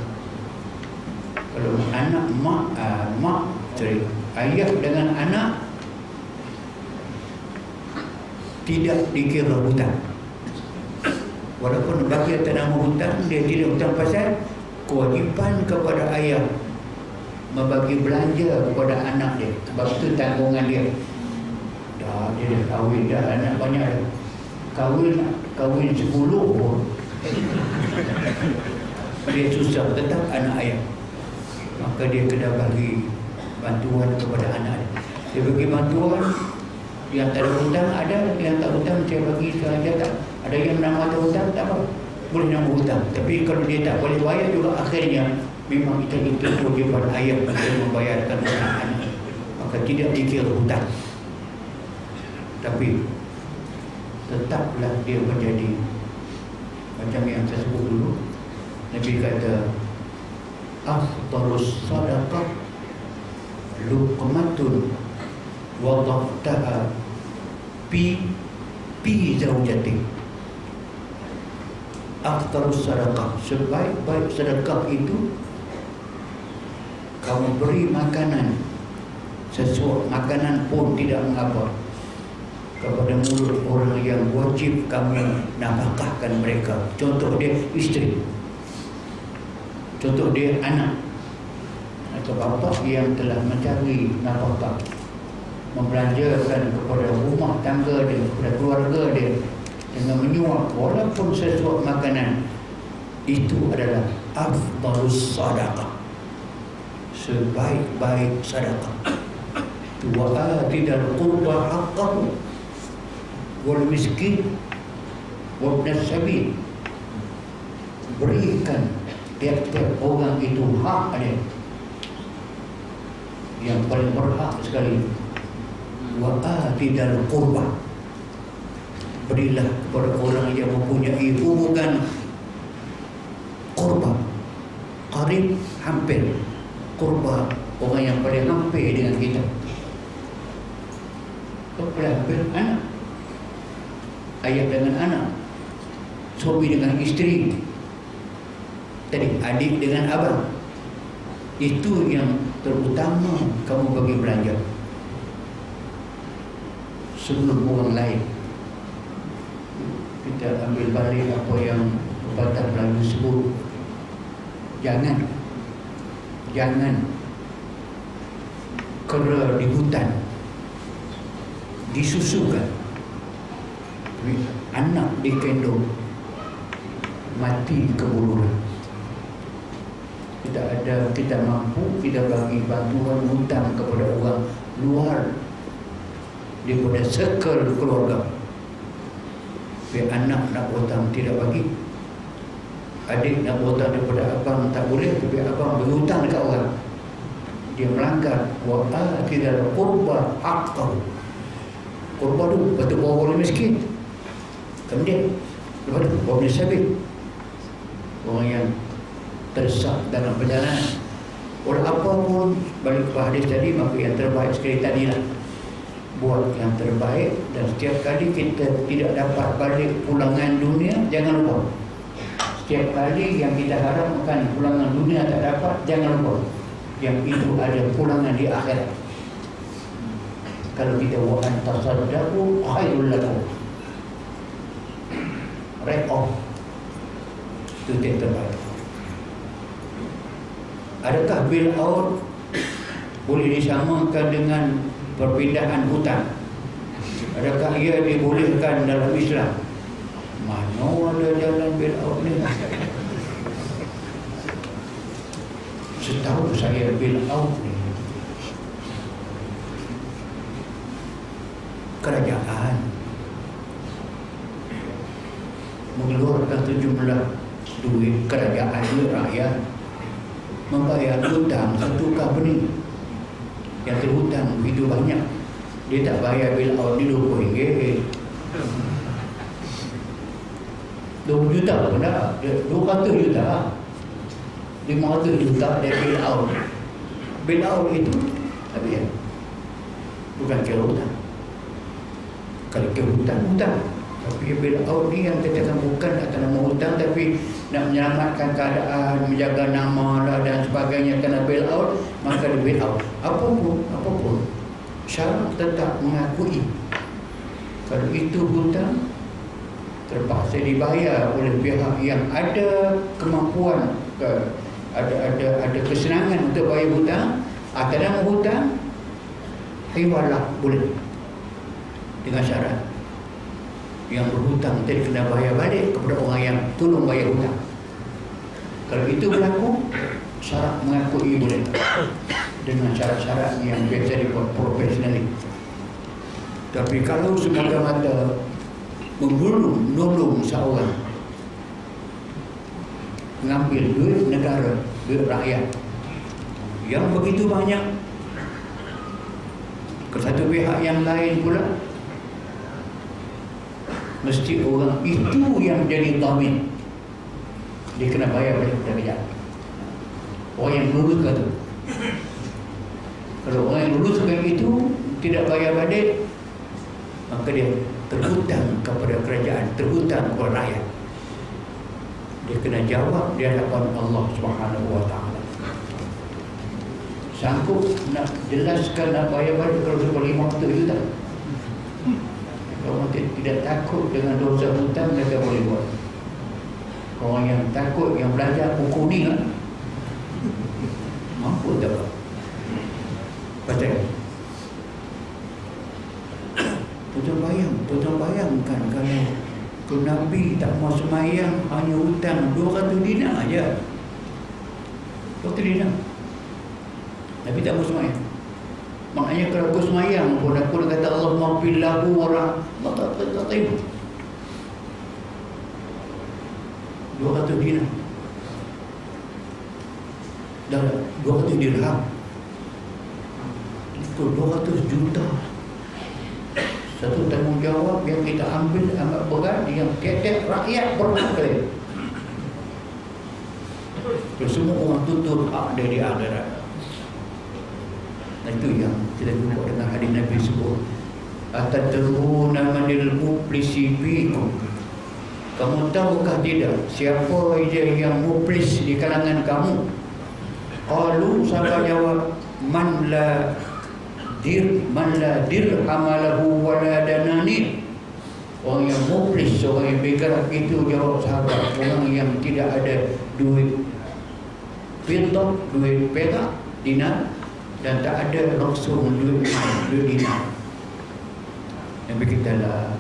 Kalau anak mak uh, mak ayah dengan anak tidak dikira hutang. Walaupun bagi atas nama hutang dia tidak hutang pasal kewajipan kepada ayah membagi belanja kepada anak dia. Sebab itu tanggungan dia. Dah dia dah kahwin dah anak banyak dah. Kahwin kahwin sepuluh pun dia susah. Tetap anak ayah. Maka dia kena bagi bantuan kepada anak dia. Dia bagi bantuan yang tak ada hutang ada yang tak hutang dia bagi sahaja tak. Ada yang nama ada hutang tak apa. Boleh nama hutang. Tapi kalau dia tak boleh bayar juga akhirnya memang kita itu kewajiban ayah untuk membayarkan hutang anak. Maka tidak dikira hutang. Tapi tetaplah dia menjadi macam yang saya sebut dulu. Nabi kata afdalus sadaqah luqmatun wada'taha pi pi zaujatik afdalus sadaqah. Sebaik-baik sedekah itu kamu beri makanan. Sesuatu makanan pun tidak mengapa. Kepada mulut orang yang wajib kamu nafkahkan mereka. Contoh dia isteri. Contoh dia anak atau bapa yang telah mencari nafkah membelanjakan kepada rumah tangga dia kepada keluarga dia. Dengan menyuap walaupun sesuatu makanan itu adalah afdalus sadaqah. Sebaik-baik sedekah wa atidal qurba haqqahu. Wal miskin wa ibn sabil berikan tiap-tiap orang itu hak dia yang paling berhak sekali. Wa atidal qurba. Berilah kepada orang yang mempunyai hubungan qurba. Qarib hampir. Kurba orang yang paling hampir dengan kita. Paling hampir anak. Ayah dengan anak. Suami dengan isteri. Tadi adik dengan abang. Itu yang terutama kamu bagi belanja. Sebelum orang lain. Kita ambil balik apa yang pepatah Melayu sebut. Jangan. Jangan. Kera di hutan. Disusukan. Anak dikendung mati kebuluran kita ada kita mampu kita bagi bantuan hutang kepada orang luar daripada circle keluarga. Biar anak nak hutang tidak bagi. Adik nak berhutang daripada abang tak boleh tapi abang berhutang dekat orang. Dia melanggar wa atidal qurba haqqahu. Qurba tu betul bawa orang miskin. Kemudian lepas tu bawa orang yang tersak dalam perjalanan Orang apa pun balik kepada hadis tadi maka yang terbaik sekali tadi lah buat yang terbaik dan setiap kali kita tidak dapat balik pulangan dunia jangan lupa Setiap kali yang kita harapkan pulangan dunia tak dapat, jangan lupa yang itu ada pulangan di akhirat. Kalau kita wa antasaddaqu khairul lakum. Write off. Itu yang terbaik. Adakah bill out boleh disamakan dengan perpindahan hutang? Adakah ia dibolehkan dalam Islam? Mana ada jalan bail out ni? Setahu saya bail out ni kerajaan mengeluarkan sejumlah duit kerajaan rakyat membayar hutang satu company yang terhutang begitu banyak. Dia tak bayar bil out ni 20 ringgit. 20 juta pun dah 200 juta. 500 juta dia bail out bail out itu tapi ya bukan kira hutang. Kalau kira hutang hutang tapi bail out ni yang katakan bukan atas nama hutang tapi nak menyelamatkan keadaan menjaga nama lah dan sebagainya kena bail out maka dia bail out. Apa pun apa pun syarat tetap mengakui. Kalau itu hutang terpaksa dibayar oleh pihak yang ada kemampuan ke, ada ada ada kesenangan untuk bayar hutang atau nama hutang hiwalah boleh. Dengan syarat yang berhutang tadi kena bayar balik kepada orang yang tolong bayar hutang. Kalau itu berlaku syarat mengakui boleh. Dengan syarat-syarat yang biasa dibuat profesional tapi kalau semata-mata membunuh, menolong seorang mengambil duit negara, duit rakyat yang begitu banyak ke satu pihak yang lain pula mesti orang itu yang jadi tamin. Dia kena bayar balik kepada orang yang luluskan tu kalau orang yang luluskan itu tidak bayar balik maka dia terhutang kepada kerajaan terhutang kepada rakyat. Dia kena jawab di hadapan Allah Subhanahu taala. Sanggup nak jelaskan nak bayar balik kalau sampai lima juta orang tidak takut dengan dosa hutang mereka boleh buat orang yang takut yang belajar buku ni kan mampu tak baca Tuan bayang, tuan bayangkan kalau tu Nabi tak mau semayang hanya hutang 200 dinar aja. 200 dinar. Nabi tak mau semayang. Maknanya kalau aku semayang pun aku kata Allah maafin lahu orang Tak, tak terima. 200 dinar. Dah 200 dirham. Itu 200 juta satu tanggungjawab yang kita ambil amat berat yang tiap-tiap rakyat berpakai. Terus semua orang tutur hak dari akhirat. Itu yang kita jumpa dengan hadis Nabi sebut. Atadruna manil muflisi fikum. Kamu tahukah tidak siapa saja yang muflis di kalangan kamu? Qalu sahabat jawab man la dir man la dirham lahu orang yang muflis orang yang bergerak itu jawab sahabat orang yang tidak ada duit pintar duit perak dinar dan tak ada langsung duit dinar yang berkatalah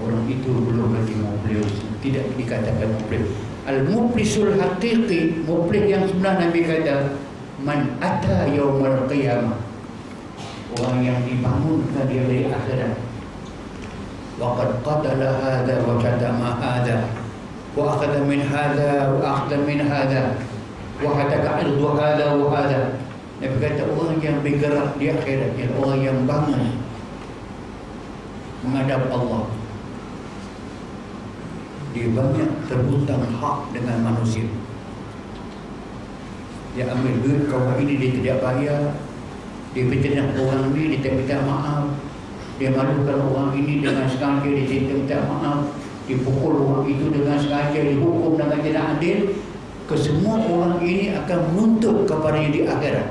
orang itu belum lagi muflis tidak dikatakan muflis. Al-muflisul haqiqi muflis yang sebenar Nabi kata man ata yaumal qiyamah. Orang yang dibangunkan dia dari akhirat. Waqad qatala hadha wa katama hadha. Wa akhadha min hadha wa akhadha min hadha. Wa hataka irdu hadha wa hadha. Nabi kata orang yang bergerak di akhirat orang yang bangun menghadap Allah. Dia banyak terhutang hak dengan manusia. Dia ambil duit kawan ini dia tidak bayar. Dia bertenang orang ini dia tak minta maaf. Dia malukan orang ini dengan sengaja dia tidak minta maaf. Dia pukul orang itu dengan sengaja dihukum dengan tidak adil. Kesemua orang ini akan menuntut kepadanya di akhirat.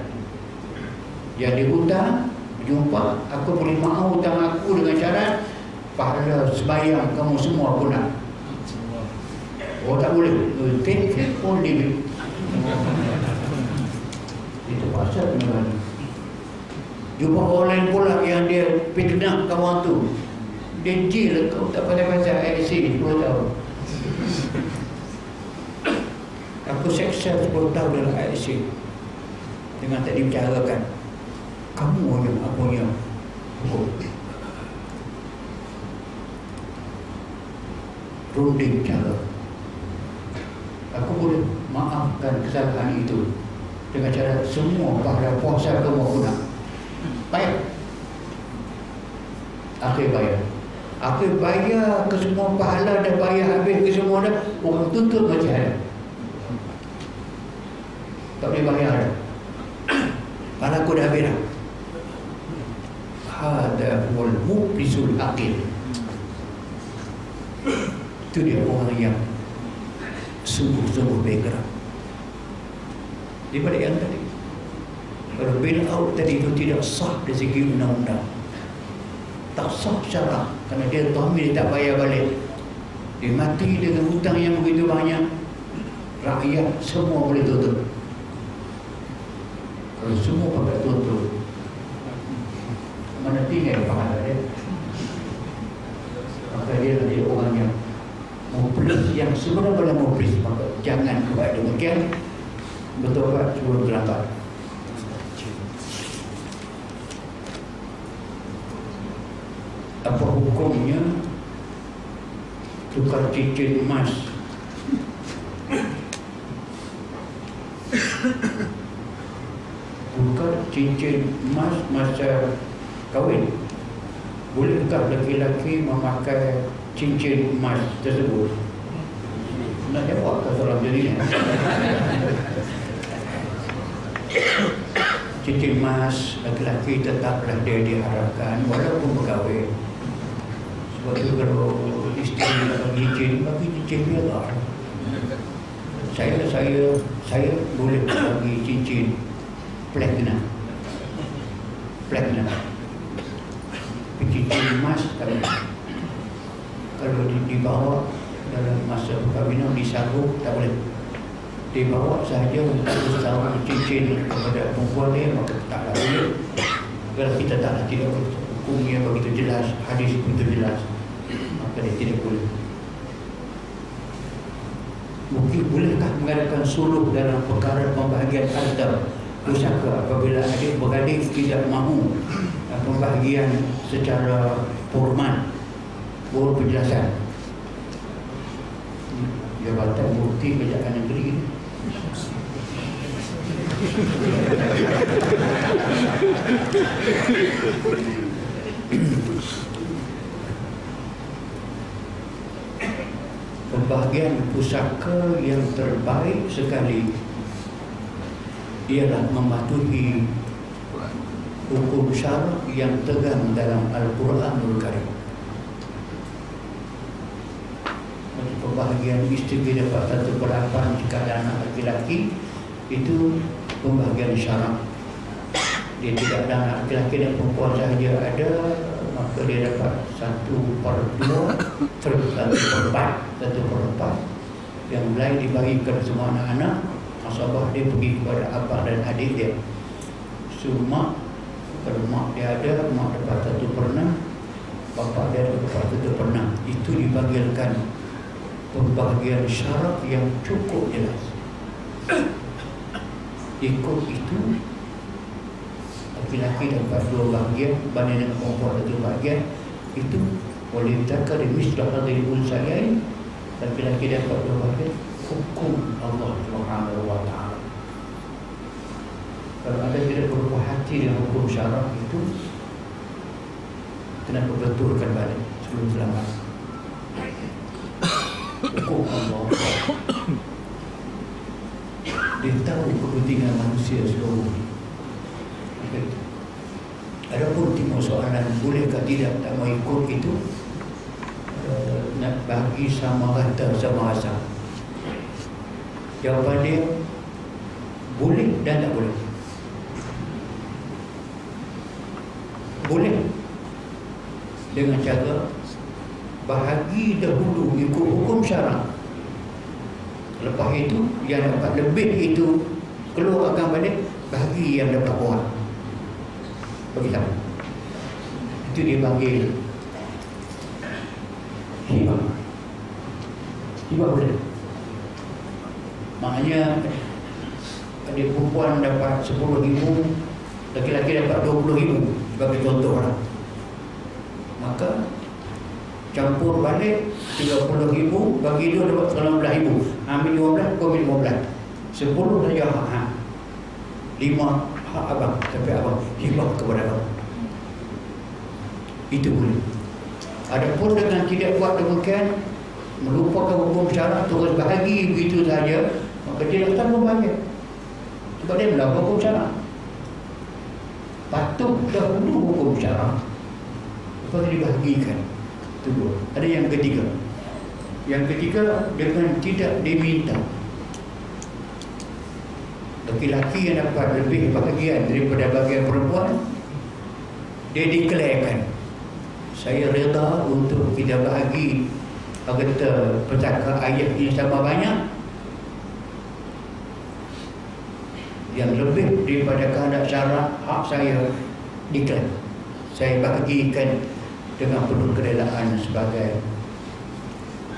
Yang dihutang jumpa. Aku boleh maaf hutang aku dengan syarat pahala sebayang kamu semua guna oh tak boleh. Take it or leave it itu pasal dengan Jumpa orang lain pula yang dia fitnah kawan tu Dia jil kau tak pandai baca IC 10 tahun. Aku seksa 10 tahun dalam IC Dengan tak dibicarakan Kamu yang aku yang hukum Runding cara. Aku boleh maafkan kesalahan itu dengan cara semua pahala puasa kamu guna bayar. Akhir bayar. Akhir bayar ke semua pahala dah bayar habis ke semua dah orang tuntut macam mana? Tak boleh bayar dah. Pahala aku dah habis dah hada wal muflisul aqil. Itu dia orang yang sungguh-sungguh bergerak. Daripada yang tadi. Kalau bail out tadi itu tidak sah dari segi undang-undang. Tak sah syarak kerana dia tahmil dia tak bayar balik. Dia mati dengan hutang yang begitu banyak rakyat semua boleh tutup. Kalau semua pakai tutup mana tinggal pahala dia. Maka dia jadi orang yang mublis yang sebenarnya mublis maka jangan buat demikian. Betul tak? Sebelum terlambat apa hukumnya? Tukar cincin emas. Tukar cincin emas masa kahwin. Bolehkah lelaki-lelaki memakai cincin emas tersebut? Nak jawab ke soalan jadi ni? Cincin emas lelaki tetaplah dia diharapkan walaupun berkahwin. Sebab itu kalau isteri nak bagi cincin bagi cincin dia lah. Saya saya saya boleh bagi cincin platinum. Platinum cincin emas kalau kalau dibawa dalam masa perkahwinan disambung tak boleh. Dibawa sahaja untuk tahu cincin kepada perempuan dia maka taklah boleh. Kalau kita tak tidak hukumnya begitu jelas hadis begitu jelas maka dia tidak boleh. Mungkin bolehkah mengadakan suluh dalam perkara pembahagian harta? Pusaka apabila adik beradik tidak mahu pembahagian secara formal baru penjelasan Jabatan Bukti Kejaksaan Negeri Pembahagian pusaka yang terbaik sekali ialah mematuhi hukum syarak yang tegang dalam Al-Quranul Karim. Pembahagian isteri dapat satu berapan jika ada anak laki-laki itu pembahagian syarak. Dia tidak ada anak laki-laki dan perempuan sahaja ada maka dia dapat satu per dua satu per empat satu per empat yang lain dibagi kepada semua anak-anak nasabah dia pergi kepada abang dan adik dia. Mak kalau mak dia ada mak dapat satu per enam bapa dia dapat satu per enam itu dibagikan pembahagian syarat yang cukup jelas. Ikut itu laki-laki dapat dua bahagian banding dengan perempuan satu bahagian itu boleh takar mislah dari unsayain laki-laki dapat dua bahagian hukum Allah Subhanahu wa taala. Kalau anda tidak berbuah hati dengan hukum syarak itu kenapa betulkan balik sebelum selamat hukum Allah dia tahu kepentingan manusia seluruh Adapun timur soalan bolehkah tidak tak mau ikut itu uh, nak bagi sama rata sama rasa. Jawapan dia boleh dan tak boleh. Boleh dengan cara bahagi dahulu ikut hukum syarak. Lepas itu yang dapat lebih itu keluarkan balik bahagi yang dapat kurang beritahu itu dia panggil hibah. Hibah boleh maknanya ada perempuan dapat 10 ribu laki-laki dapat 20 ribu. Sebagai contoh maka campur balik 30 ribu bagi dia dapat 19 ribu. Ambil 15 kau ambil 15 10 saja ha. 5 hak abang tapi abang. Hibah kepada abang. Itu boleh. Adapun dengan tidak buat demikian melupakan hukum syarat terus bahagi begitu saja maka dia datang membahagia sebab dia melakukan hukum syarat. Patuh dahulu hukum syarat. Lepas dibahagikan itu dua ada yang ketiga. Yang ketiga dengan tidak diminta. Laki-laki yang dapat lebih bahagian daripada bahagian perempuan dia diklarekan saya reda untuk kita bahagi harta petaka ayat ini sama banyak yang lebih daripada kehendak syarat hak saya. Diklaim saya bahagikan dengan penuh kerelaan sebagai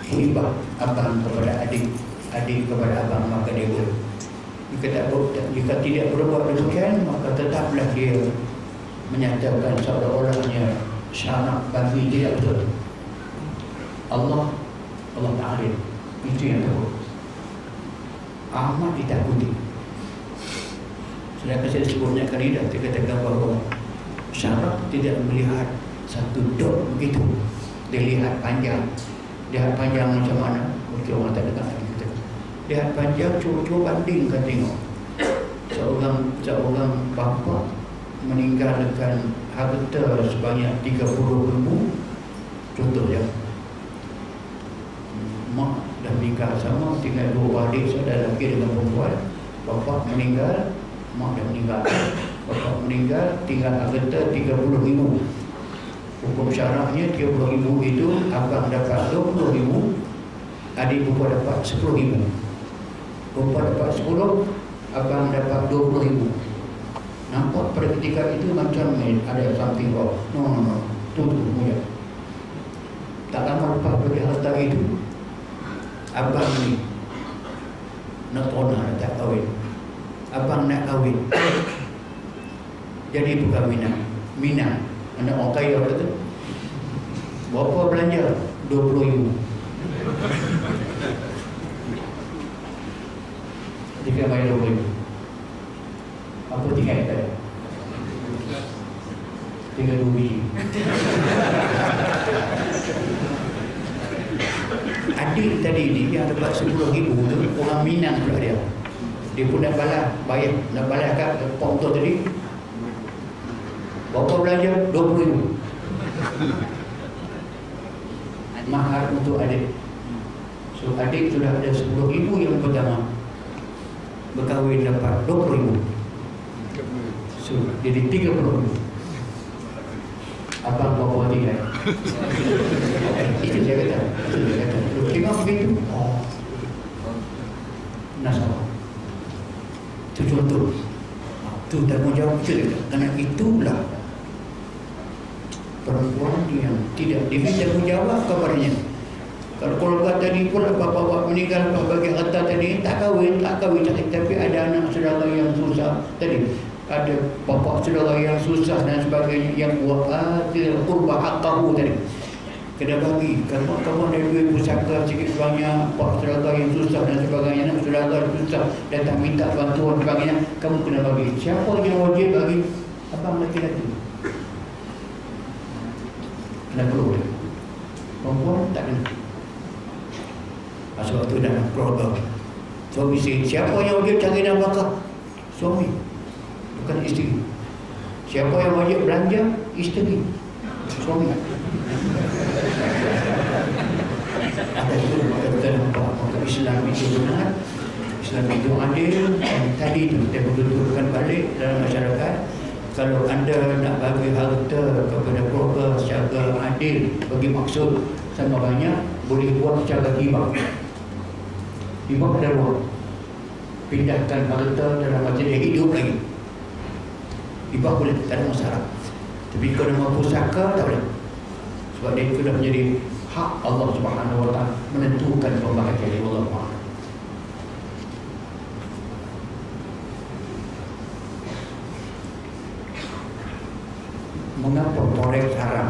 hibah abang kepada adik adik kepada abang maka dia boleh. Jika, tak, jika tidak berbuat demikian maka tetaplah dia menyatakan seolah-olahnya syarat bagi dia betul. Allah Allah Ta'ala. Itu yang tahu amat ditakuti Sedangkan saya sebutnya kali dah Saya katakan bahawa Syarat tidak melihat Satu dot begitu. Dia lihat panjang. Lihat panjang macam mana? Mungkin orang tak dengar kita. Lihat panjang Cuba-cuba bandingkan tengok. Seorang Seorang bapa Meninggalkan Harta sebanyak 30 ribu. Contohnya Mak dah meninggal sama Tinggal dua adik Saya lagi dengan perempuan. Bapa meninggal mak dah meninggal. Bapak meninggal tinggal harta 30 ribu hukum syarahnya 30 ribu itu abang dapat 20 ribu adik bapa dapat 10 ribu. Bapa dapat 10 abang dapat 20 ribu. Nampak pada ketika itu macam ada something wrong. No no no. Tu tu punya tak lama lepas bagi harta itu abang ni nak tonah tak kahwin. Abang nak kahwin. Jadi minang minang anak orang kaya kata berapa belanja? 20 ribu. Jika bayar 20 ribu. Apa tinggal kita? Tinggal 2 biji adik tadi ni yang dapat 10 ribu tu orang minang pula dia. Dia pun nak balas bayar nak balas kat pom tu tadi berapa belanja 20 ribu mahar untuk adik. So adik sudah ada 10 ribu yang pertama. Berkahwin dapat 20 ribu so jadi 30 ribu. Abang bawa tinggal itu saya kata. Itu saya kata. Tengok begitu oh. Nasabah itu contoh. Itu tanggungjawab kita. Kerana itulah perempuan yang tidak diberi tanggungjawab kepadanya. Kalau keluarga tadi pun bapa-bapa meninggal bagi harta tadi tak kahwin, tak kahwin. Tak, tapi ada anak saudara yang susah tadi. Ada bapa saudara yang susah dan sebagainya yang buat ada kurba haqqahu tadi. Kena bagi. Kalau kamu ada duit pusaka sikit banyak pak saudara yang susah dan sebagainya nak saudara susah datang minta bantuan sebagainya kamu kena bagi. Siapa yang wajib bagi? Abang lelaki-lelaki kena perlu. Perempuan tak kena. Sebab tu dalam keluarga. Suami isteri. Siapa yang wajib cari nafkah suami. Bukan isteri. Siapa yang wajib belanja? Isteri. Suami. Ada itu kata maka Islam itu benar. Islam itu adil. Dan tadi itu kita perlu balik dalam masyarakat kalau anda nak bagi harta kepada keluarga secara adil bagi maksud sama banyak boleh buat secara hibah. Hibah pada ruang. Pindahkan harta dalam masa dia hidup lagi. Hibah boleh tak ada masalah. Tapi kalau nama pusaka tak boleh. Sebab dia sudah menjadi hak Allah Subhanahu Wa Taala menentukan pembahagian Allah Taala. Mengapa korek haram?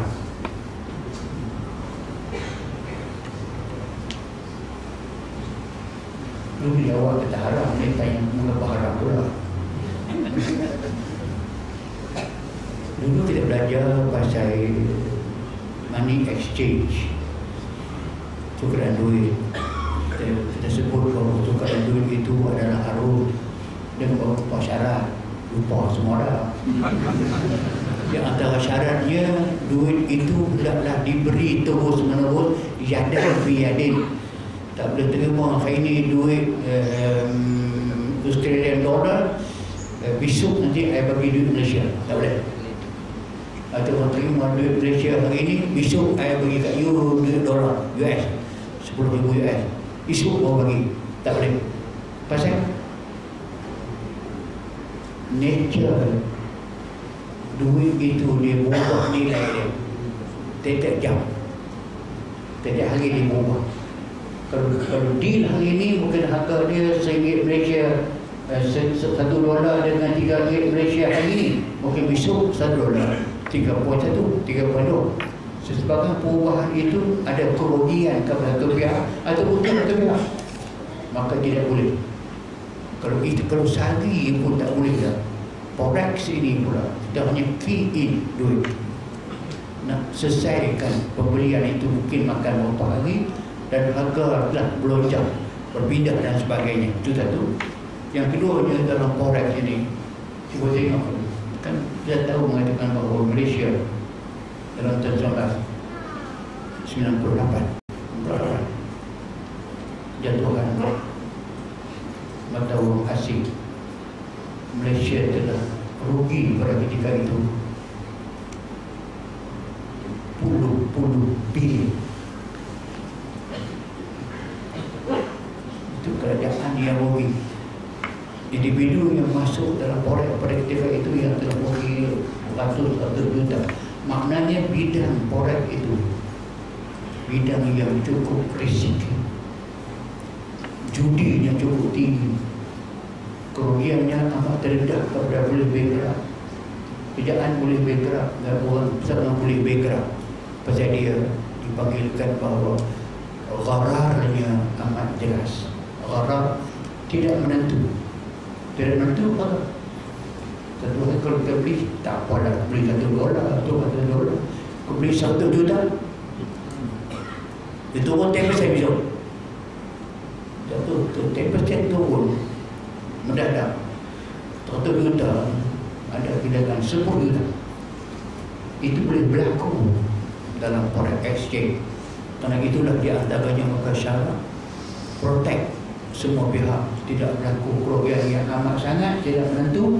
Lu jawab kita haram, dia tanya mengapa haram pula. Dulu kita belajar pasal money exchange tukaran duit kita, kita sebut bahawa tukaran duit itu adalah harus dan beberapa syarat lupa semua dah yang antara syaratnya duit itu hendaklah diberi terus menerus yadan biyadin tak boleh terima hari ini duit um, Australian dollar uh, besok nanti saya bagi duit Malaysia. Tak boleh. Atau terima duit Malaysia hari ini Besok saya bagi kat you duit dolar US 10 ribu US Esok baru bagi. Tak boleh. Pasal? Nature. Duit itu dia berubah nilai dia Tiap-tiap jam. Tiap hari dia berubah. Kalau, kalau deal hari ini mungkin harga dia RM1 Malaysia eh, satu dolar dengan tiga ringgit Malaysia hari ini mungkin besok satu dolar. tiga poin satu tiga poin dua. Sebabkan perubahan itu ada kerugian kepada satu pihak atau untung satu pihak. Maka tidak boleh. Kalau itu kalau sehari pun tak boleh dah forex ini pula kita hanya key in duit nak selesaikan pembelian itu mungkin makan beberapa hari dan harga telah melonjak berpindah dan sebagainya. Itu satu. Yang kedua dalam forex ini cuba tengok. Kan kita tahu mengatakan bahawa Malaysia dalam tahun 1998 jatuhkan. Mata wang asing Malaysia telah rugi pada ketika itu bilion itu kerajaan yang rugi individu yang masuk dalam pada ketika itu yang telah rugi ratus-ratus juta maknanya bidang forex itu bidang yang cukup risiko judinya cukup tinggi kerugiannya amat terendah kepada boleh bergerak kerjaan boleh bergerak dan orang sangat boleh bergerak pasal dia dipanggilkan bahawa ghararnya amat jelas. Gharar tidak menentu. Tidak menentu apa? Hari kalau kita beli tak apa lah. Beli satu dolar atau satu dolar. Kau beli satu juta. Itu pun tempat saya besok satu tempat saya turun mendadak. Satu juta ada bilangan sepuluh juta. Itu boleh berlaku dalam forex exchange. Kerana itulah di antaranya maka syarat protect semua pihak. Tidak berlaku kerugian yang amat sangat tidak menentu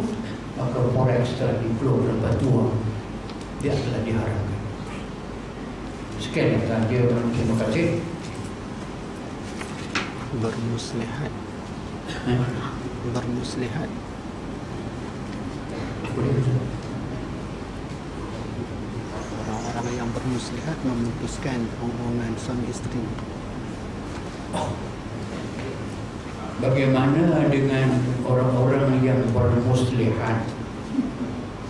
maka forex telah dikeluar dalam batuan dia telah diharapkan. Sekian yang sahaja terima kasih. Bermuslihat. Bermuslihat. Boleh bermuslihat memutuskan hubungan suami isteri. Bagaimana dengan orang-orang yang bermuslihat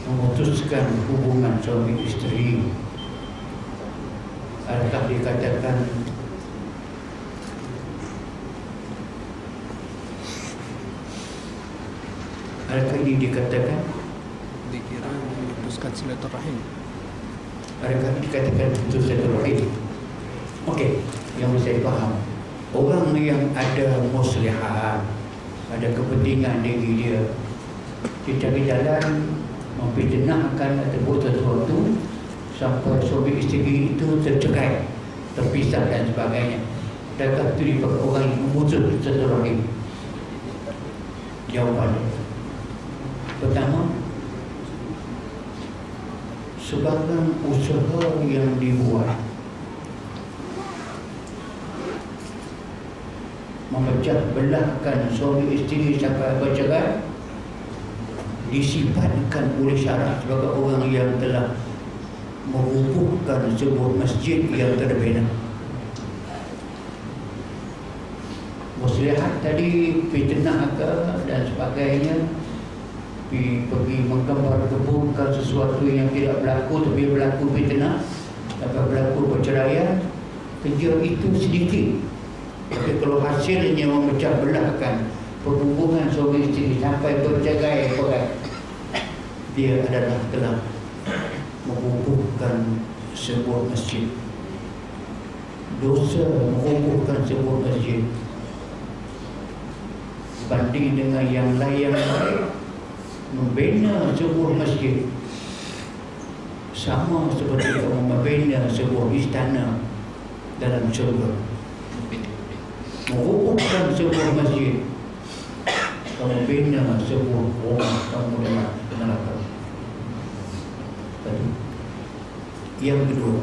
memutuskan hubungan suami isteri? Adakah dikatakan Adakah ini dikatakan? Dikira memutuskan silaturahim Adakah dikatakan putus silaturahim? Okey, yang saya faham Orang yang ada muslihat Ada kepentingan diri dia Dia cari jalan Memfitnahkan atau sesuatu Sampai suami isteri itu tercerai Terpisah dan sebagainya Adakah itu dipakai orang yang memutus silaturahim? Jawapan Pertama Sebagai usaha yang dibuat memecah belahkan suami isteri sampai bercerai disifatkan oleh syarat sebagai orang yang telah mengukuhkan sebuah masjid yang terbina. Muslihat tadi fitnah ke dan sebagainya pergi, pergi menggambar kebukan sesuatu yang tidak berlaku tapi berlaku fitnah atau berlaku perceraian kerja itu sedikit. Tapi kalau hasilnya memecah belahkan perhubungan suami isteri sampai bercerai perai, dia adalah telah mengukuhkan sebuah masjid. Dosa mengukuhkan sebuah masjid. Banding dengan yang lain baik membina sebuah masjid. Sama seperti orang membina sebuah istana dalam syurga. Mengukuhkan sebuah masjid. Kamu bina sebuah rumah kamu dengan neraka. Yang kedua.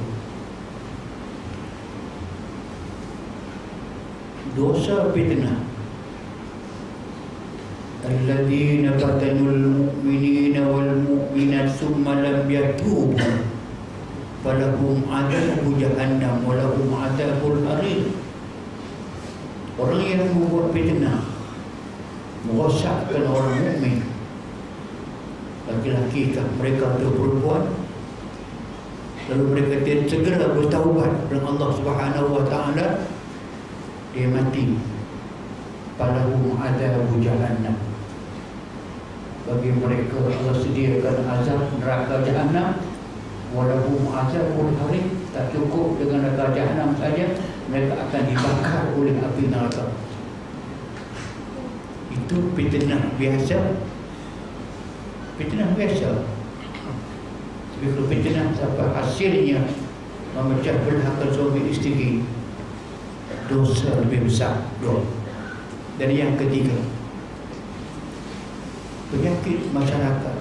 Dosa fitnah الذين فتنوا المؤمنين والمؤمنات ثم لم يتوبوا فلهم عذاب جهنم ولهم عذاب الحريق Orang yang membuat fitnah Merosakkan orang mukmin Laki-laki kah mereka atau perempuan Lalu mereka tidak segera bertaubat dengan Allah Subhanahu Wa Taala Dia mati Palahum adabu jahannam bagi mereka Allah sediakan azab neraka jahanam walaupun azabul harim tak cukup dengan neraka jahanam saja mereka akan dibakar oleh api neraka. Itu fitnah biasa. Fitnah biasa. Tapi kalau fitnah sampai hasilnya memecah belahkan suami isteri. Dosa lebih besar. Dua. Dan yang ketiga penyakit masyarakat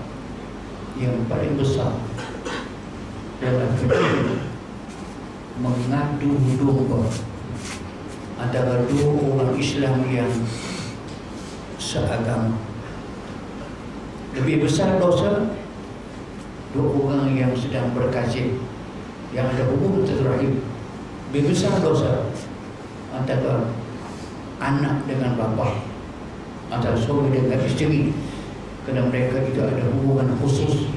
yang paling besar dalam hidup mengadu domba antara dua orang Islam yang seagama. Lebih besar dosa dua orang yang sedang berkasih yang ada hubungan terakhir. Lebih besar dosa antara anak dengan bapa, antara suami dengan isteri kerana mereka itu ada hubungan khusus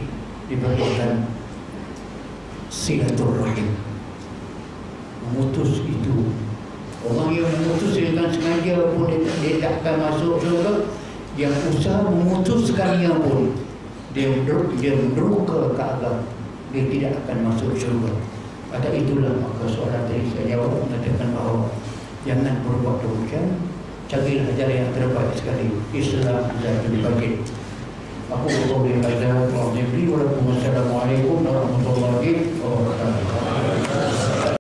diberikan silaturahim. Memutus itu. Orang yang memutus dengan sengaja pun dia, dia tak akan masuk surga yang usaha memutuskannya pun dia dia meneruka ke agama. Dia tidak akan masuk surga pada itulah maka soalan tadi saya jawab mengatakan bahawa jangan berbuat demikian. Carilah jalan yang terbaik sekali. Islam dan dibagi أقول قولي هذا وأعتذر لي ولكم السلام عليكم ورحمة الله وبركاته